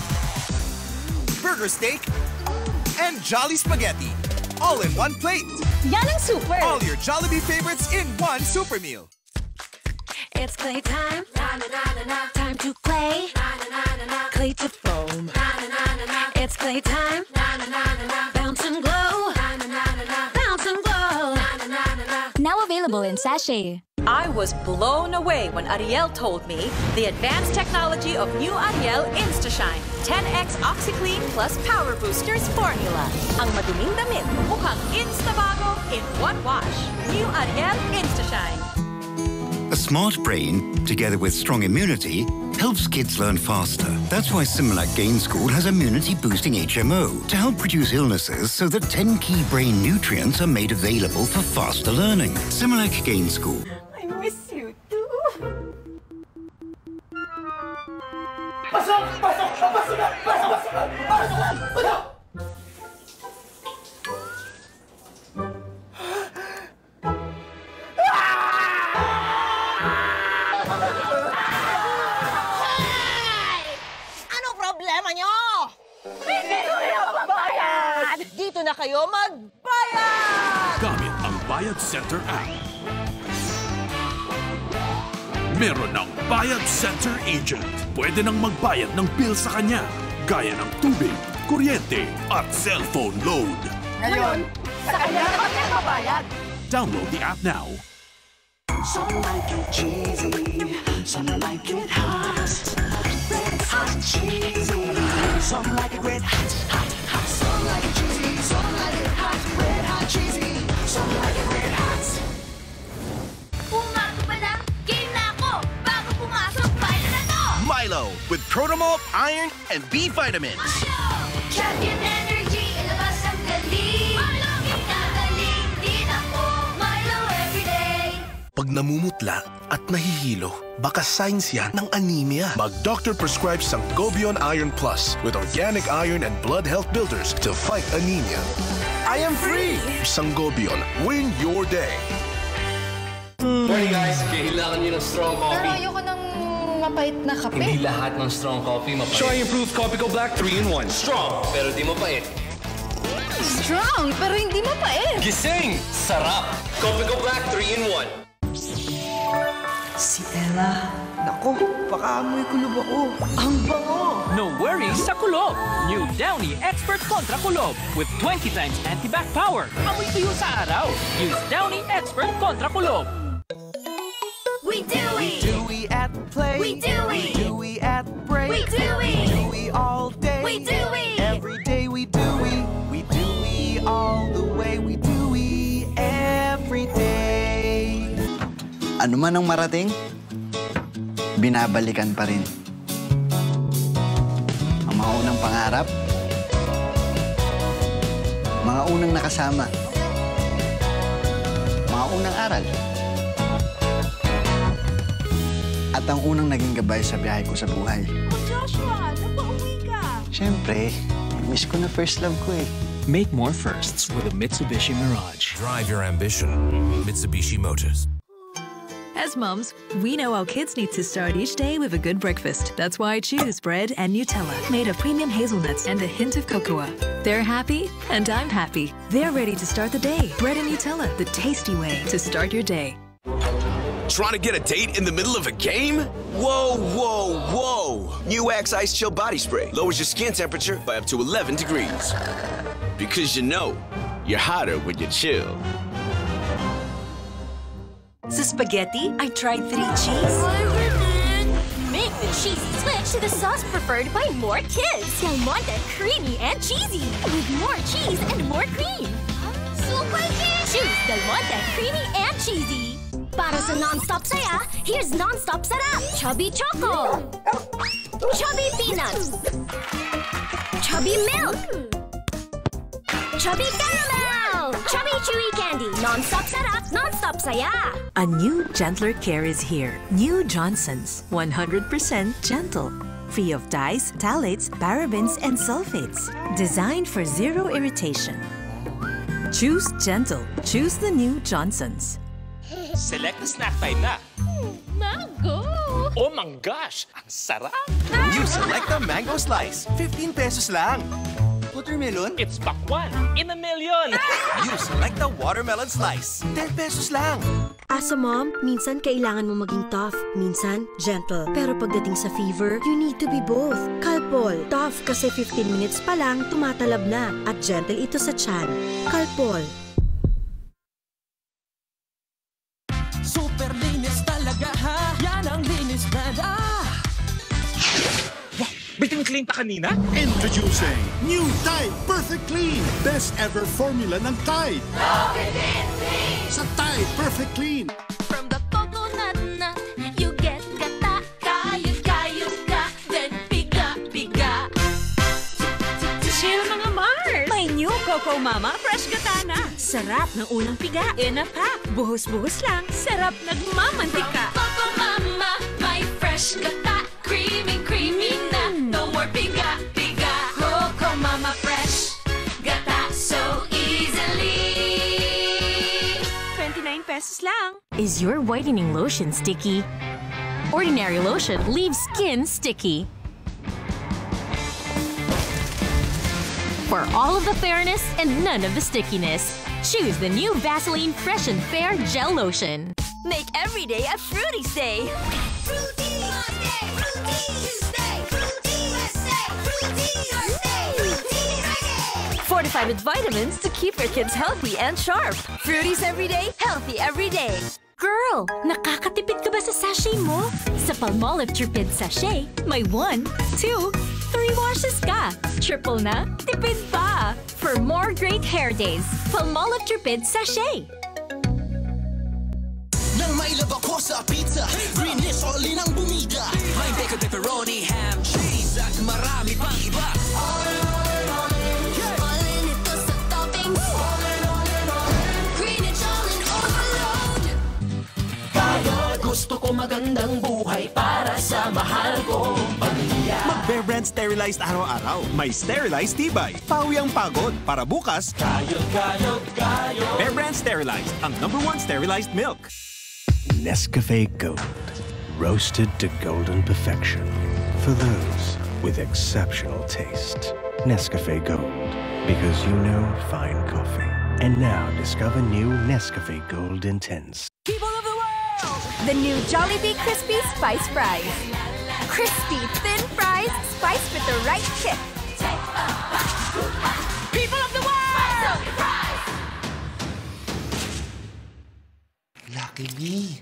burger steak, and Jolly Spaghetti. All in one plate. Yan ang super! All your Jollibee favorites in one super meal. It's playtime. Na, na, na, na, na. Time to play. Na, na, na, na, na. Clay to foam. Na, na, na, na, na. It's na, na, na, available in sachet. I was blown away when Ariel told me the advanced technology of new Ariel InstaShine 10x OxyClean plus Power Boosters formula. Ang maduming damit, mukhang instabago in one wash. New Ariel InstaShine. A smart brain, together with strong immunity, helps kids learn faster. That's why Similac Gain School has immunity-boosting HMO to help reduce illnesses so that 10 key brain nutrients are made available for faster learning. Similac Gain School. I miss you too. Pasok! Pasok! Pasok na! Pasok! Pasok! Pasok! Pasok! Center Agent. Pwede nang magbayad ng bill sa kanya. Gaya ng tubig, kuryente, at cellphone load. Ngayon, sa kanya na kami magbayad. Download the app now. Some like it cheesy, some like it hot. Red hot cheesy, some like it red hot, hot, hot. Some like it cheesy, some like it hot. Red hot cheesy, some like it with Protomalt, iron, and B vitamins. Champion energy, ilabas ang galing. Milo, kinagaling din ako. Milo everyday. Pag namumutla at nahihilo, baka signs yan ng anemia. Mag-doctor prescribe Sangobion Iron Plus with organic iron and blood health builders to fight anemia. I am free! Sangobion, win your day. Morning guys! Kailangan nyo ng strong Pero coffee. ayoko ng mapait na kape. Hindi lahat ng strong coffee mapait. Try improved Copico Black 3-in-1. Strong, pero di mapait. Strong, pero hindi mapait. Gising! Sarap! Copico Black 3-in-1. Si Ella. Nako, baka amoy kulob ako. Ang bango! No worries sa kulob! New Downy Expert Contra Kulob with 20 times anti-back power. Amoy tuyo sa araw. Use Downy Expert Contra Kulob. At play? We do it. Do we at break? We do it. Do we all day? We do it. Every day we do we. We do we all the way. We do we every day. Ano man ang marating, binabalikan pa rin. Ang mga unang pangarap, mga unang nakasama, mga unang aral, ang unang naging gabay sa biyahe ko sa buhay. Joshua, napauwi ka. Siyempre, miss ko na first love ko eh. Make more firsts with a Mitsubishi Mirage. Drive your ambition. Mitsubishi Motors. As moms, we know our kids need to start each day with a good breakfast. That's why I choose bread and Nutella, made of premium hazelnuts and a hint of cocoa. They're happy, and I'm happy. They're ready to start the day. Bread and Nutella, the tasty way to start your day. Trying to get a date in the middle of a game? Whoa, whoa, whoa! New Axe Ice Chill Body Spray lowers your skin temperature by up to 11 degrees. Because you know, you're hotter when you chill. Sa spaghetti, I tried three cheese. Make the cheesy switch to the sauce preferred by more kids. Del Monte creamy and cheesy with more cheese and more cream. Super cheesy! Choose Del Monte creamy and cheesy. Para sa non-stop saya, here's non-stop sarap. Chubby Choco. Chubby Peanuts. Chubby Milk. Chubby Caramel. Chubby Chewy Candy. Non-stop sarap, non-stop saya. A new, gentler care is here. New Johnson's. 100% gentle. Free of dyes, phthalates, parabens, and sulfates. Designed for zero irritation. Choose gentle. Choose the new Johnson's. Select na snack time na. Mango! Oh my gosh! Ang sarap! New Selecta Mango Slice. 15 pesos lang. Watermelon? It's bakwan in a million! New Selecta Watermelon Slice. 10 pesos lang. As a mom, minsan kailangan mo maging tough, minsan gentle. Pero pagdating sa fever, you need to be both. Calpol, tough kasi 15 minutes pa lang tumatalab na at gentle ito sa tiyan. Calpol. Bitin clean pa kanina? Introducing New Tide Perfect Clean! Best ever formula ng Tide! Sa Tide Perfect Clean! From the coconut nut, you get gata. Kayod, kayod ka, then biga, biga. Chill mga Mars! May new Coco Mama Fresh Katana. Sarap ng unang piga in a pack. Buhos-buhos lang. Sarap nagmamantika. Coco Mama, my fresh gata. Creamy, creamy pesos lang. Is your whitening lotion sticky? Ordinary lotion leaves skin sticky. For all of the fairness and none of the stickiness, choose the new Vaseline Fresh and Fair Gel Lotion. Make every day a fruity stay. Fortified with vitamins to keep your kids healthy and sharp. Fruities every day, healthy every day. Girl, nakakatipid ka ba sa sachet mo? Sa Palmolive Tripid Sachet, may one, two, three washes ka. Triple na, tipid pa. For more great hair days, Palmolive Tripid Sachet. Nang may sa pizza Greenish bumida May bacon, pepperoni, ham, cheese At marami pang iba gusto ko magandang buhay para sa mahal kong pamilya Mag-Bear Brand Sterilized araw-araw. May sterilized tibay. Pawi ang pagod para bukas. Kayod, kayod, kayod Bear Brand Sterilized, ang number one sterilized milk. Nescafe Gold. Roasted to golden perfection. For those with exceptional taste. Nescafe Gold. Because you know fine coffee. And now discover new Nescafe Gold Intense. People of the world! The new Jollibee Crispy Spice Fries. Crispy, thin fries, spiced with the right kick. People of the world! Lucky me.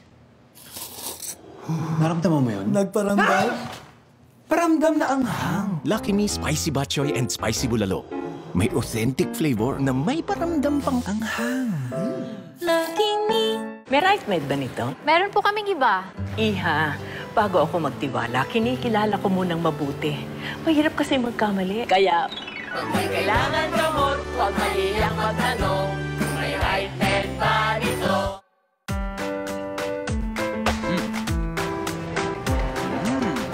Naramdaman mo yun? Nagparamdam? Ah! Paramdam na anghang. Lucky Me Spicy Bok Choy and Spicy Bulalo. May authentic flavor na may paramdam pang anghang. Lucky me. May right made ba nito? Meron po kaming iba. Iha, bago ako magtiwala, kinikilala ko munang mabuti. Mahirap kasi magkamali. Kaya, Pag may kailangan gamot Huwag mahiyang magtanong May right head ba nito?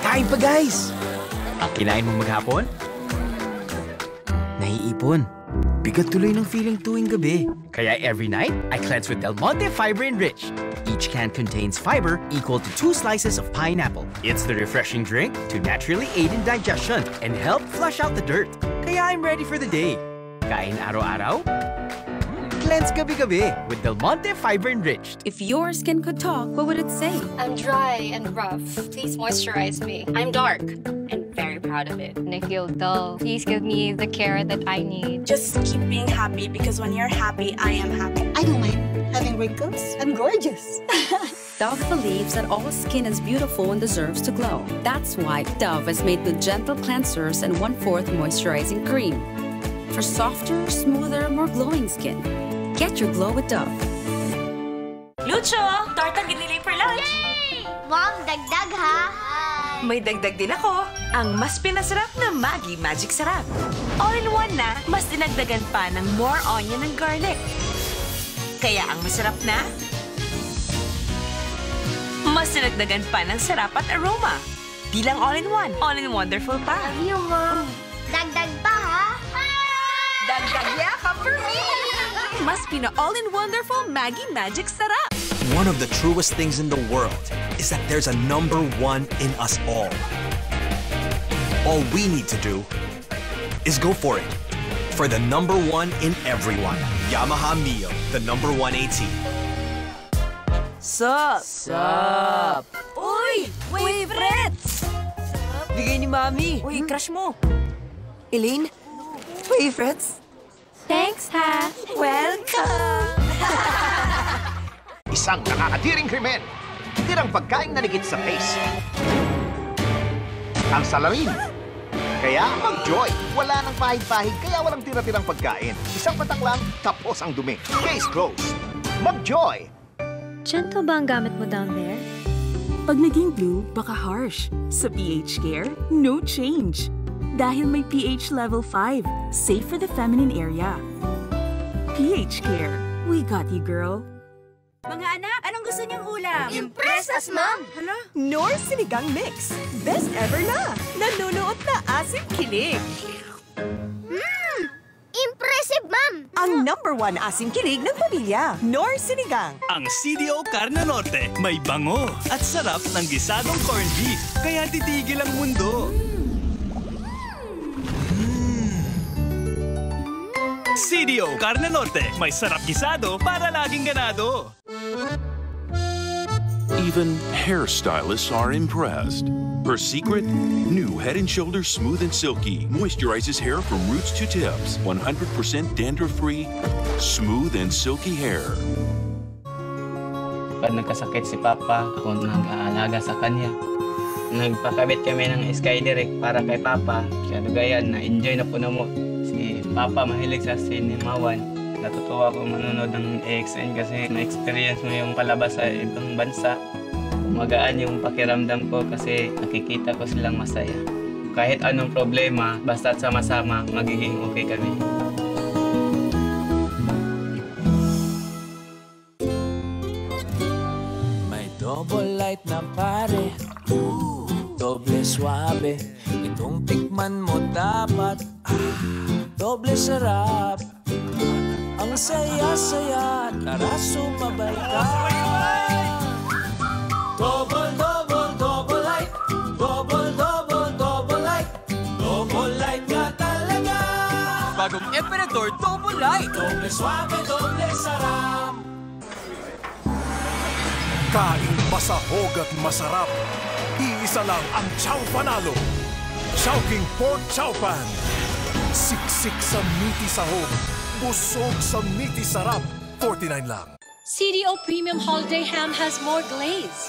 Kain pa, guys! Kinain mo maghapon? Naiipon. Bigat tuloy ng feeling tuwing gabi. Kaya every night, I cleanse with Del Monte Fiber Enrich. Each can contains fiber equal to two slices of pineapple. It's the refreshing drink to naturally aid in digestion and help flush out the dirt. Kaya I'm ready for the day. Kain araw-araw? Hmm. Cleanse gabi-gabi with Del Monte Fiber Enriched. If your skin could talk, what would it say? I'm dry and rough. Please moisturize me. I'm dark and very proud of it. Nikhil dull. Please give me the care that I need. Just keep being happy because when you're happy, I am happy. I don't mind having wrinkles. I'm gorgeous. Dove believes that all skin is beautiful and deserves to glow. That's why Dove is made with gentle cleansers and one-fourth moisturizing cream. For softer, smoother, more glowing skin. Get your glow with Dove. Lucho, torta ginili for lunch. Yay! Mom, dagdag ha? May dagdag din ako. Ang mas pinasarap na Maggi Magic Sarap. All-in-one na, mas dinagdagan pa ng more onion and garlic. Kaya ang masarap na, mas dinagdagan pa ng sarap at aroma. Di lang all-in-one, all-in-wonderful pa. Love you, Mom. Dagdag pa ha? Dagdag yakap for me! Mas pina all-in-wonderful Maggi Magic Sarap. One of the truest things in the world is that there's a number one in us all. All we need to do is go for it. For the number one in everyone. Yamaha Mio, the number one AT. Sup? Sup? Uy! Favorites! Bigay ni Mami. Uy, hmm? crush mo. Elaine? Favorites? Thanks, ha. Welcome! Isang nakakatiring krimen. Tirang pagkain na ligit sa face. Ang salarin. Kaya mag-joy. Wala nang pahid-pahid, kaya walang tira-tirang pagkain. Isang patak lang, tapos ang dumi. Case closed. Mag-joy. Gentle ba ang gamit mo down there? Pag naging blue, baka harsh. Sa pH Care, no change. Dahil may pH level 5, safe for the feminine area. pH Care, we got you, girl. Mga anak, anong gusto niyang ulam? Impress us, Mom! Hala? Nor Sinigang Mix. Best ever na! Nanunuot na asim kilig. Mmm! Impressive, Ma'am! Ang number one asim kilig ng pamilya. Nor Sinigang. Ang CDO Carne Norte may bango at sarap ng gisadong corned beef. Kaya titigil ang mundo. CDO Carne Norte may sarap gisado para laging ganado. Even hairstylists are impressed. Her secret? New Head and Shoulders Smooth and Silky moisturizes hair from roots to tips. 100% dandruff-free, smooth and silky hair. Pag nagkasakit si Papa, ako nag-aalaga sa kanya. Nagpakabit kami ng Sky Direct para kay Papa. Kaya gayan, na-enjoy na po na mo. Papa mahilig sa One. Natutuwa ako manonood ng AXN kasi na-experience mo yung palabas sa ibang bansa. Magaan yung pakiramdam ko kasi nakikita ko silang masaya. Kahit anong problema, basta't sama-sama, magiging okay kami. May double light na pare Doble suabe Itong tikman mo dapat Doble sarap Ang saya-saya Tara sumabay ka Double, double, double light Double, double, double light Double light ka talaga Bagong Emperador Double Light. Doble suabe, doble sarap Kain masahog at masarap. Iisa lang ang Chow Panalo. Chowking Pork Chow Pan. Siksik sa meaty sahog. Busog sa meaty sarap. 49 lang. CDO Premium Holiday Ham has more glaze.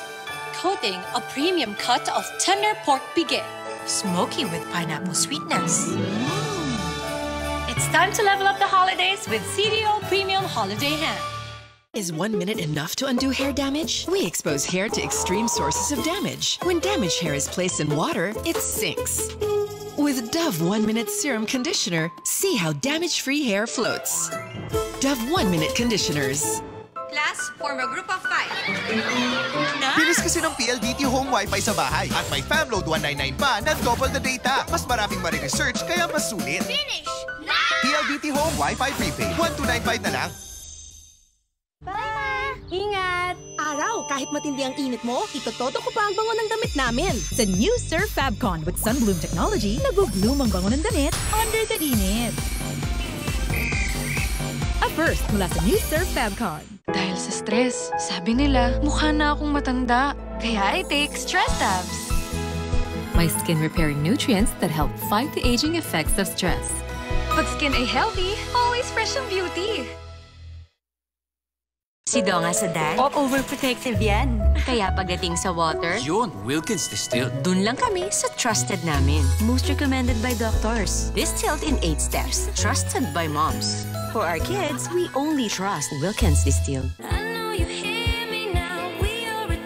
Coating a premium cut of tender pork biget. Smoky with pineapple sweetness. Mm. It's time to level up the holidays with CDO Premium Holiday Ham. Is one minute enough to undo hair damage? We expose hair to extreme sources of damage. When damaged hair is placed in water, it sinks. With Dove One Minute Serum Conditioner, see how damage free hair floats. Dove One Minute Conditioners. Class, form a group of five. Bilis kasi ng PLDT Home Wi-Fi sa bahay. At may FamLoad 199 pa na double the data. Mas maraming mariresearch kaya mas sulit. Finish! PLDT Home Wi-Fi Prepaid. 1295 na lang. Ingat! Araw, kahit matindi ang init mo, itotodo ko pa ang bango ng damit namin. Sa new Surf Fabcon with Sunbloom technology, nag-bloom ang bango ng damit under the init. A first mula sa new Surf Fabcon. Dahil sa stress, sabi nila, mukha na akong matanda. Kaya I take stress tabs. My skin repairing nutrients that help fight the aging effects of stress. Pag skin ay healthy, always fresh ang beauty. Si Donga sa dad, overprotective yan. Kaya pagdating sa water, Yun, Wilkins Distilled. dun lang kami sa trusted namin. Most recommended by doctors. Distilled in 8 steps. Trusted by moms. For our kids, we only trust Wilkins Distilled.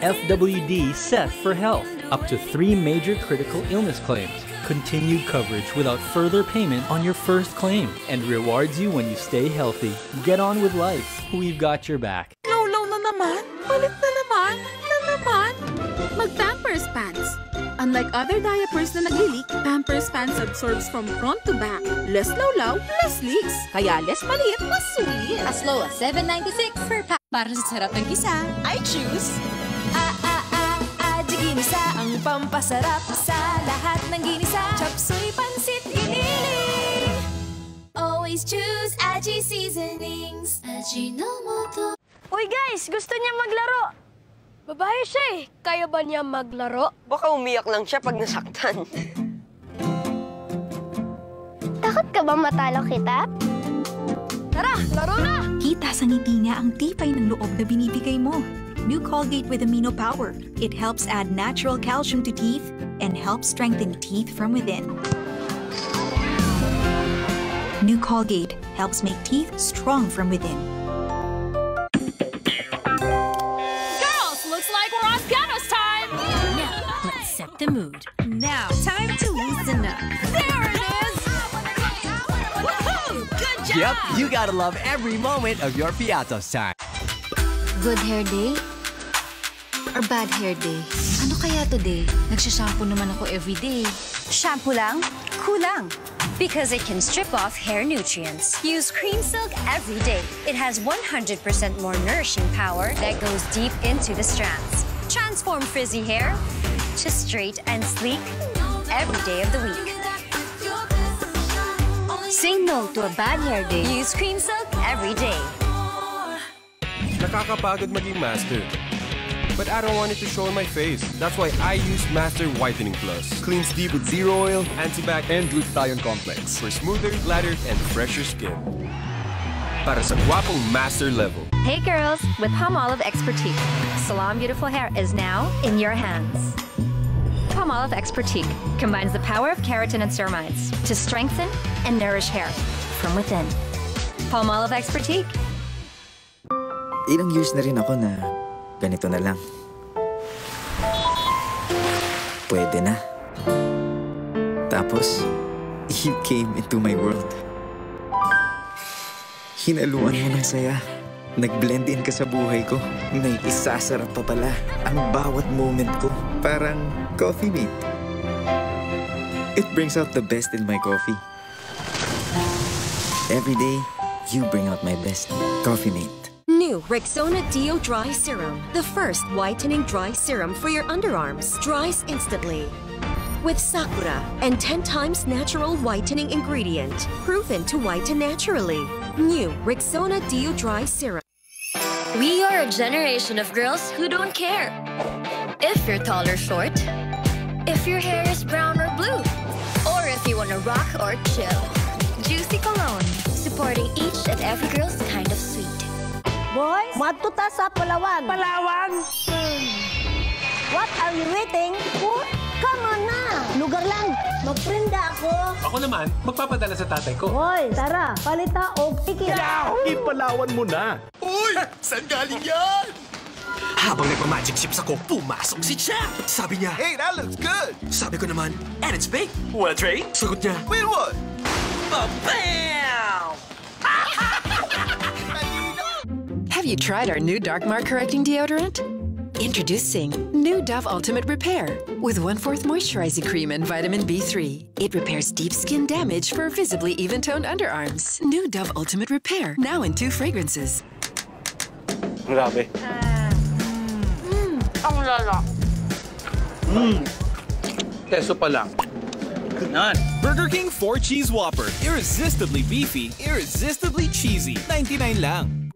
FWD Set for Health. Up to three major critical illness claims. Continued coverage without further payment on your first claim. And rewards you when you stay healthy. Get on with life. We've got your back. Low-low na naman? Ulit na naman? Na naman? Mag-Pampers Pants. Unlike other diapers na nag-leak, Pampers Pants absorbs from front to back. Less lawlaw, less leaks. Kaya less maliit, mas sulit. As low as 7.96 per pack. Para sa sarap ng gisa, I choose Ah, ah, ah, ah, Ginisa Ang pampasarap sa lahat ng ginisa Chop suey pansit giniling Always choose Aji Seasonings Ajinomoto Uy guys, gusto niya maglaro. Babae siya eh. Kaya ba niya maglaro? Baka umiyak lang siya pag nasaktan. Takot ka ba matalo kita? Tara, laro na! Kita sa ngiti niya ang tipay ng loob na binibigay mo. New Colgate with Amino Power. It helps add natural calcium to teeth and helps strengthen teeth from within. New Colgate helps make teeth strong from within. Girls, looks like we're on pianos time! Now, let's set the mood. Now, time to loosen up. There it is! Woohoo! Good job! Yep, you gotta love every moment of your Piatos time. Good hair day? Or bad hair day? Ano kaya today? Nagsashampoo naman ako everyday. Shampoo lang? Kulang. Because it can strip off hair nutrients. Use Cream Silk every day. It has 100% more nourishing power that goes deep into the strands. Transform frizzy hair to straight and sleek every day of the week. Say no to a bad hair day. Use Cream Silk every day. Nakakapagod maging master. But I don't want it to show on my face. That's why I use Master Whitening Plus. Cleans deep with zero oil, antibac, and glutathione complex. For smoother, gladder, and fresher skin. Para sa gwapong master level. Hey girls, with Palm Olive Expertique, Salon Beautiful Hair is now in your hands. Palm Olive Expertique combines the power of keratin and ceramides to strengthen and nourish hair from within. Palmolive Expertique. Ilang years na rin ako na ganito na lang. Pwede na. Tapos, you came into my world. Hinaluan mo ng saya. Nag-blend in ka sa buhay ko. May isasarap pa pala ang bawat moment ko. Parang coffee mate. It brings out the best in my coffee. Every day, you bring out my best. Coffee mate. New Rexona Deo Dry Serum, the first whitening dry serum for your underarms. Dries instantly. With Sakura and 10 times natural whitening ingredient, proven to whiten naturally. New Rexona Deo Dry Serum. We are a generation of girls who don't care if you're tall or short, if your hair is brown or blue, or if you want to rock or chill. Juicy Cologne, supporting each and every girl's. Boys, madto ta sa Palawan. Palawan? What are you waiting for? Come on na! Lugar lang, magprinda ako. Ako naman, magpapadala sa tatay ko. Hoy, tara, palita o ticket. Ipalawan mo na! Uy! Saan galing yan? Habang nagpa-magic chips ako, pumasok si Chef! Sabi niya, Hey, that looks good! Sabi ko naman, and it's baked. Wanna trade? Sagot niya, Wait, what? Ba-bam! You tried our new dark mark correcting deodorant? Introducing new Dove Ultimate Repair with one-fourth moisturizing cream and vitamin B3. It repairs deep skin damage for visibly even-toned underarms. New Dove Ultimate Repair, now in two fragrances. Grabe. Ang ah, mm. mm. ah, lala. Mmm. Keso pa lang. ko na. Burger King 4 Cheese Whopper. Irresistibly beefy, irresistibly cheesy. 99 lang.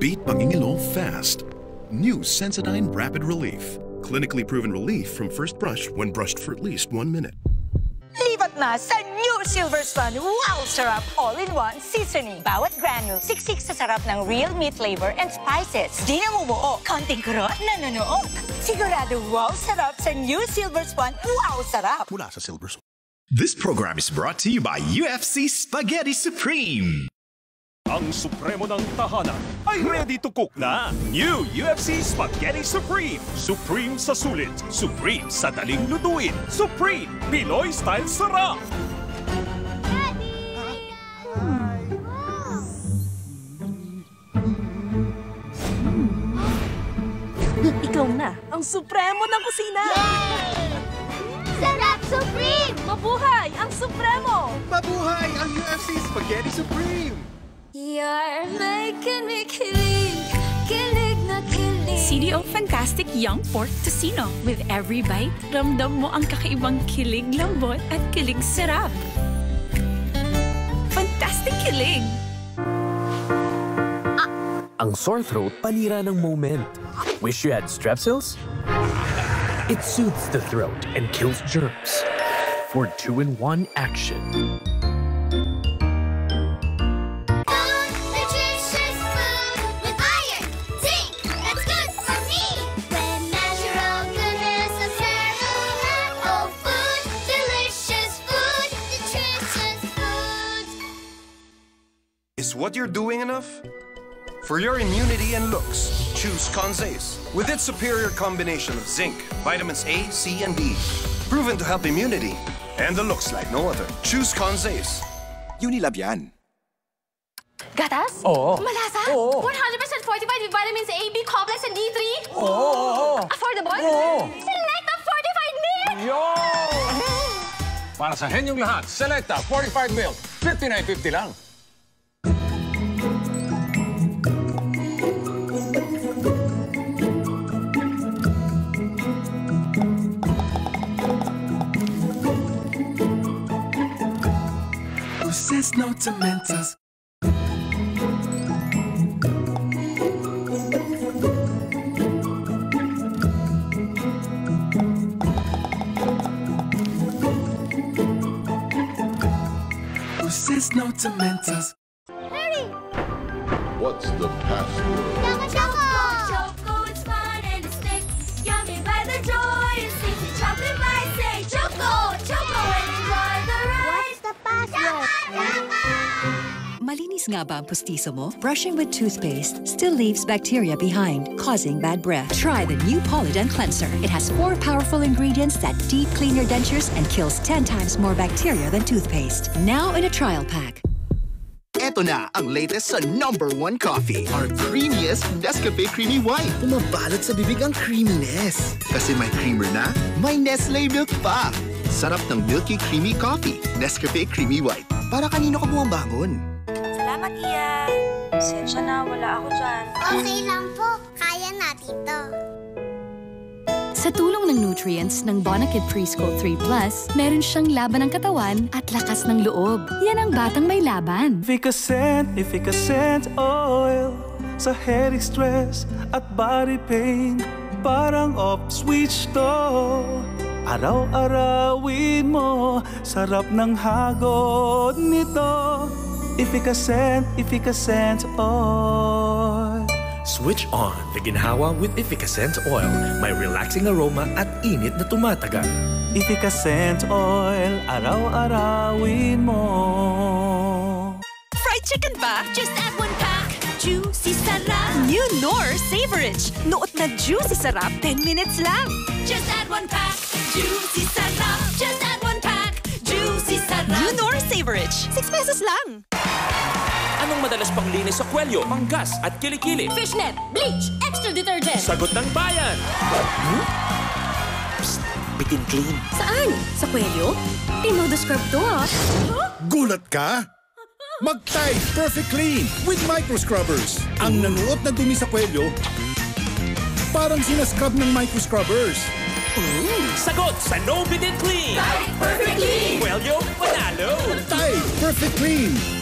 Beat pangingilo fast. New Sensodyne Rapid Relief. Clinically proven relief from first brush when brushed for at least one minute. Lipat na sa New Silver Sun Wow Sarap All-in-One Seasoning. Bawat granule, siksik sa sarap ng real meat flavor and spices. Di na bumuo, konting kurot, nanonood. Sigurado wow sarap sa New Silver Sun Wow Sarap. Mula sa Silver Spoon. This program is brought to you by UFC Spaghetti Supreme. Ang supremo ng tahanan ay ready to cook na. New UFC Spaghetti Supreme. Supreme sa sulit. Supreme sa daling lutuin. Supreme. Pinoy style sarap. Ikaw na, ang supremo ng kusina! Sarap Supreme! Mabuhay ang supremo! Mabuhay ang UFC Spaghetti Supreme! You're making me kilig, kilig na kilig. CDO Fantastic Young Pork Tocino. With every bite, ramdam mo ang kakaibang kilig lambot at kilig sarap. Fantastic kilig! Ang sore throat panira ng moment. Wish you had Strepsils? It soothes the throat and kills germs. For two-in-one action. What you're doing enough? For your immunity and looks, choose Conzace. With its superior combination of zinc, vitamins A, C, and D. Proven to help immunity and the looks like no other. Choose Conzace. Unilab yan. Gatas? Oo. Oh. Malasa? Oo. 100% fortified with vitamins A, B, complex, and D3? Oo. Affordable? Oo. Select the fortified milk! Yo! Para sa henyong lahat, Selecta 45 milk. 59.50 lang. There's no Dementors. Who says no Dementors? Harry. What's the password? Malinis nga ba ang pustiso mo? Brushing with toothpaste still leaves bacteria behind, causing bad breath. Try the new Polydent Cleanser. It has four powerful ingredients that deep clean your dentures and kills 10 times more bacteria than toothpaste. Now in a trial pack. Eto na ang latest sa number one coffee. Our creamiest Nescafe Creamy White. Bumabalot sa bibig ang creaminess. Kasi may creamer na, may Nestle milk pa. Sarap ng milky creamy coffee. Nescafe Creamy White. Para kanino ka bumabangon? Salamat, Ian. Sensya na, wala ako dyan. Okay lang po. Kaya natin to. Sa tulong ng nutrients ng Bonakid Preschool 3 Plus, meron siyang laban ng katawan at lakas ng loob. Yan ang batang may laban. Efficacent, efficacent oil Sa headache, stress at body pain Parang off switch to Araw-arawin mo Sarap ng hagod nito Efficacent, efficacent oil Switch on the ginhawa with Efficacent Oil. May relaxing aroma at init na tumatagal. Efficacent oil Araw-arawin mo Fried chicken ba? Just add one pack. Juicy sarap. New Nor Savorage. Noot na juicy sarap, 10 minutes lang. Just add one pack. Juicy sarap. Just add one pack. Juicy sarap. New Nor Savorage. 6 pesos lang. Anong madalas panglinis sa kwelyo, panggas at kilikili? Fishnet, bleach, extra detergent. Sagot ng bayan! Bitin clean. Saan? Sa kwelyo? Tinodescribe to ah. Gulat ka? Mag-Tide Perfect Clean with Micro Scrubbers. Ang nanuot na dumi sa kwelyo, Parang sinascrub ng microscrubbers. Sagot sa No Bidin Clean! Perfect Clean! Kwelyo, panalo! Tay, perfect clean!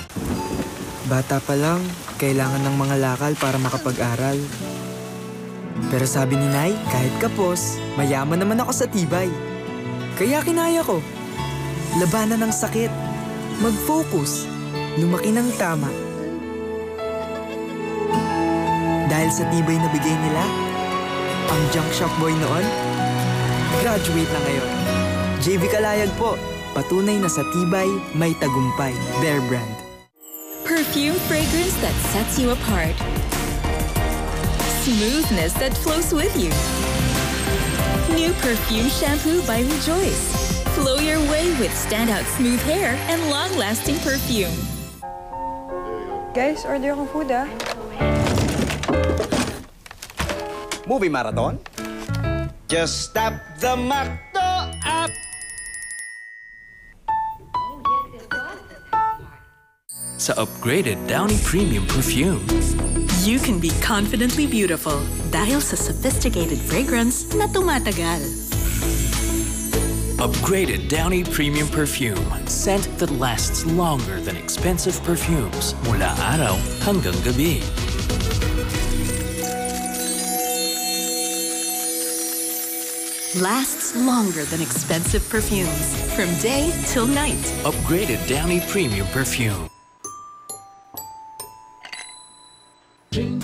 Bata pa lang, kailangan ng mga lakal para makapag-aral. Pero sabi ni Nay, kahit kapos, mayaman naman ako sa tibay. Kaya kinaya ko. Labanan ng sakit. Mag-focus. Lumaki ng tama. Dahil sa tibay na bigay nila, ang junk shop boy noon, graduate na ngayon. JV Kalayag po, patunay na sa tibay may tagumpay. Bear Brand. Perfume fragrance that sets you apart. Smoothness that flows with you. New perfume shampoo by Rejoice. Flow your way with standout smooth hair and long-lasting perfume. Guys, order akong food ah. Movie marathon? Just tap the Macdo Sa upgraded Downy Premium Perfume. You can be confidently beautiful dahil sa sophisticated fragrance na tumatagal. Upgraded Downy Premium Perfume. Scent that lasts longer than expensive perfumes. Mula araw hanggang gabi. Lasts longer than expensive perfumes. From day till night. Upgraded Downy Premium Perfume.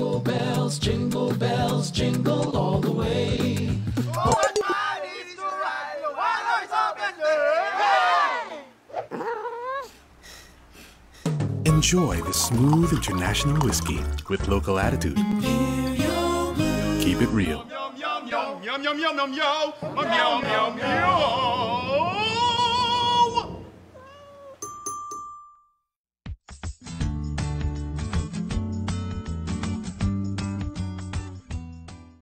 Jingle bells, jingle bells, jingle all the way. Oh, what fun it is to ride a one-horse open sleigh! Enjoy the smooth international whiskey with local attitude. Keep it real. Yum, yum, yum, yum, yum, yum, yum, yum, yum, yum, yum, yum.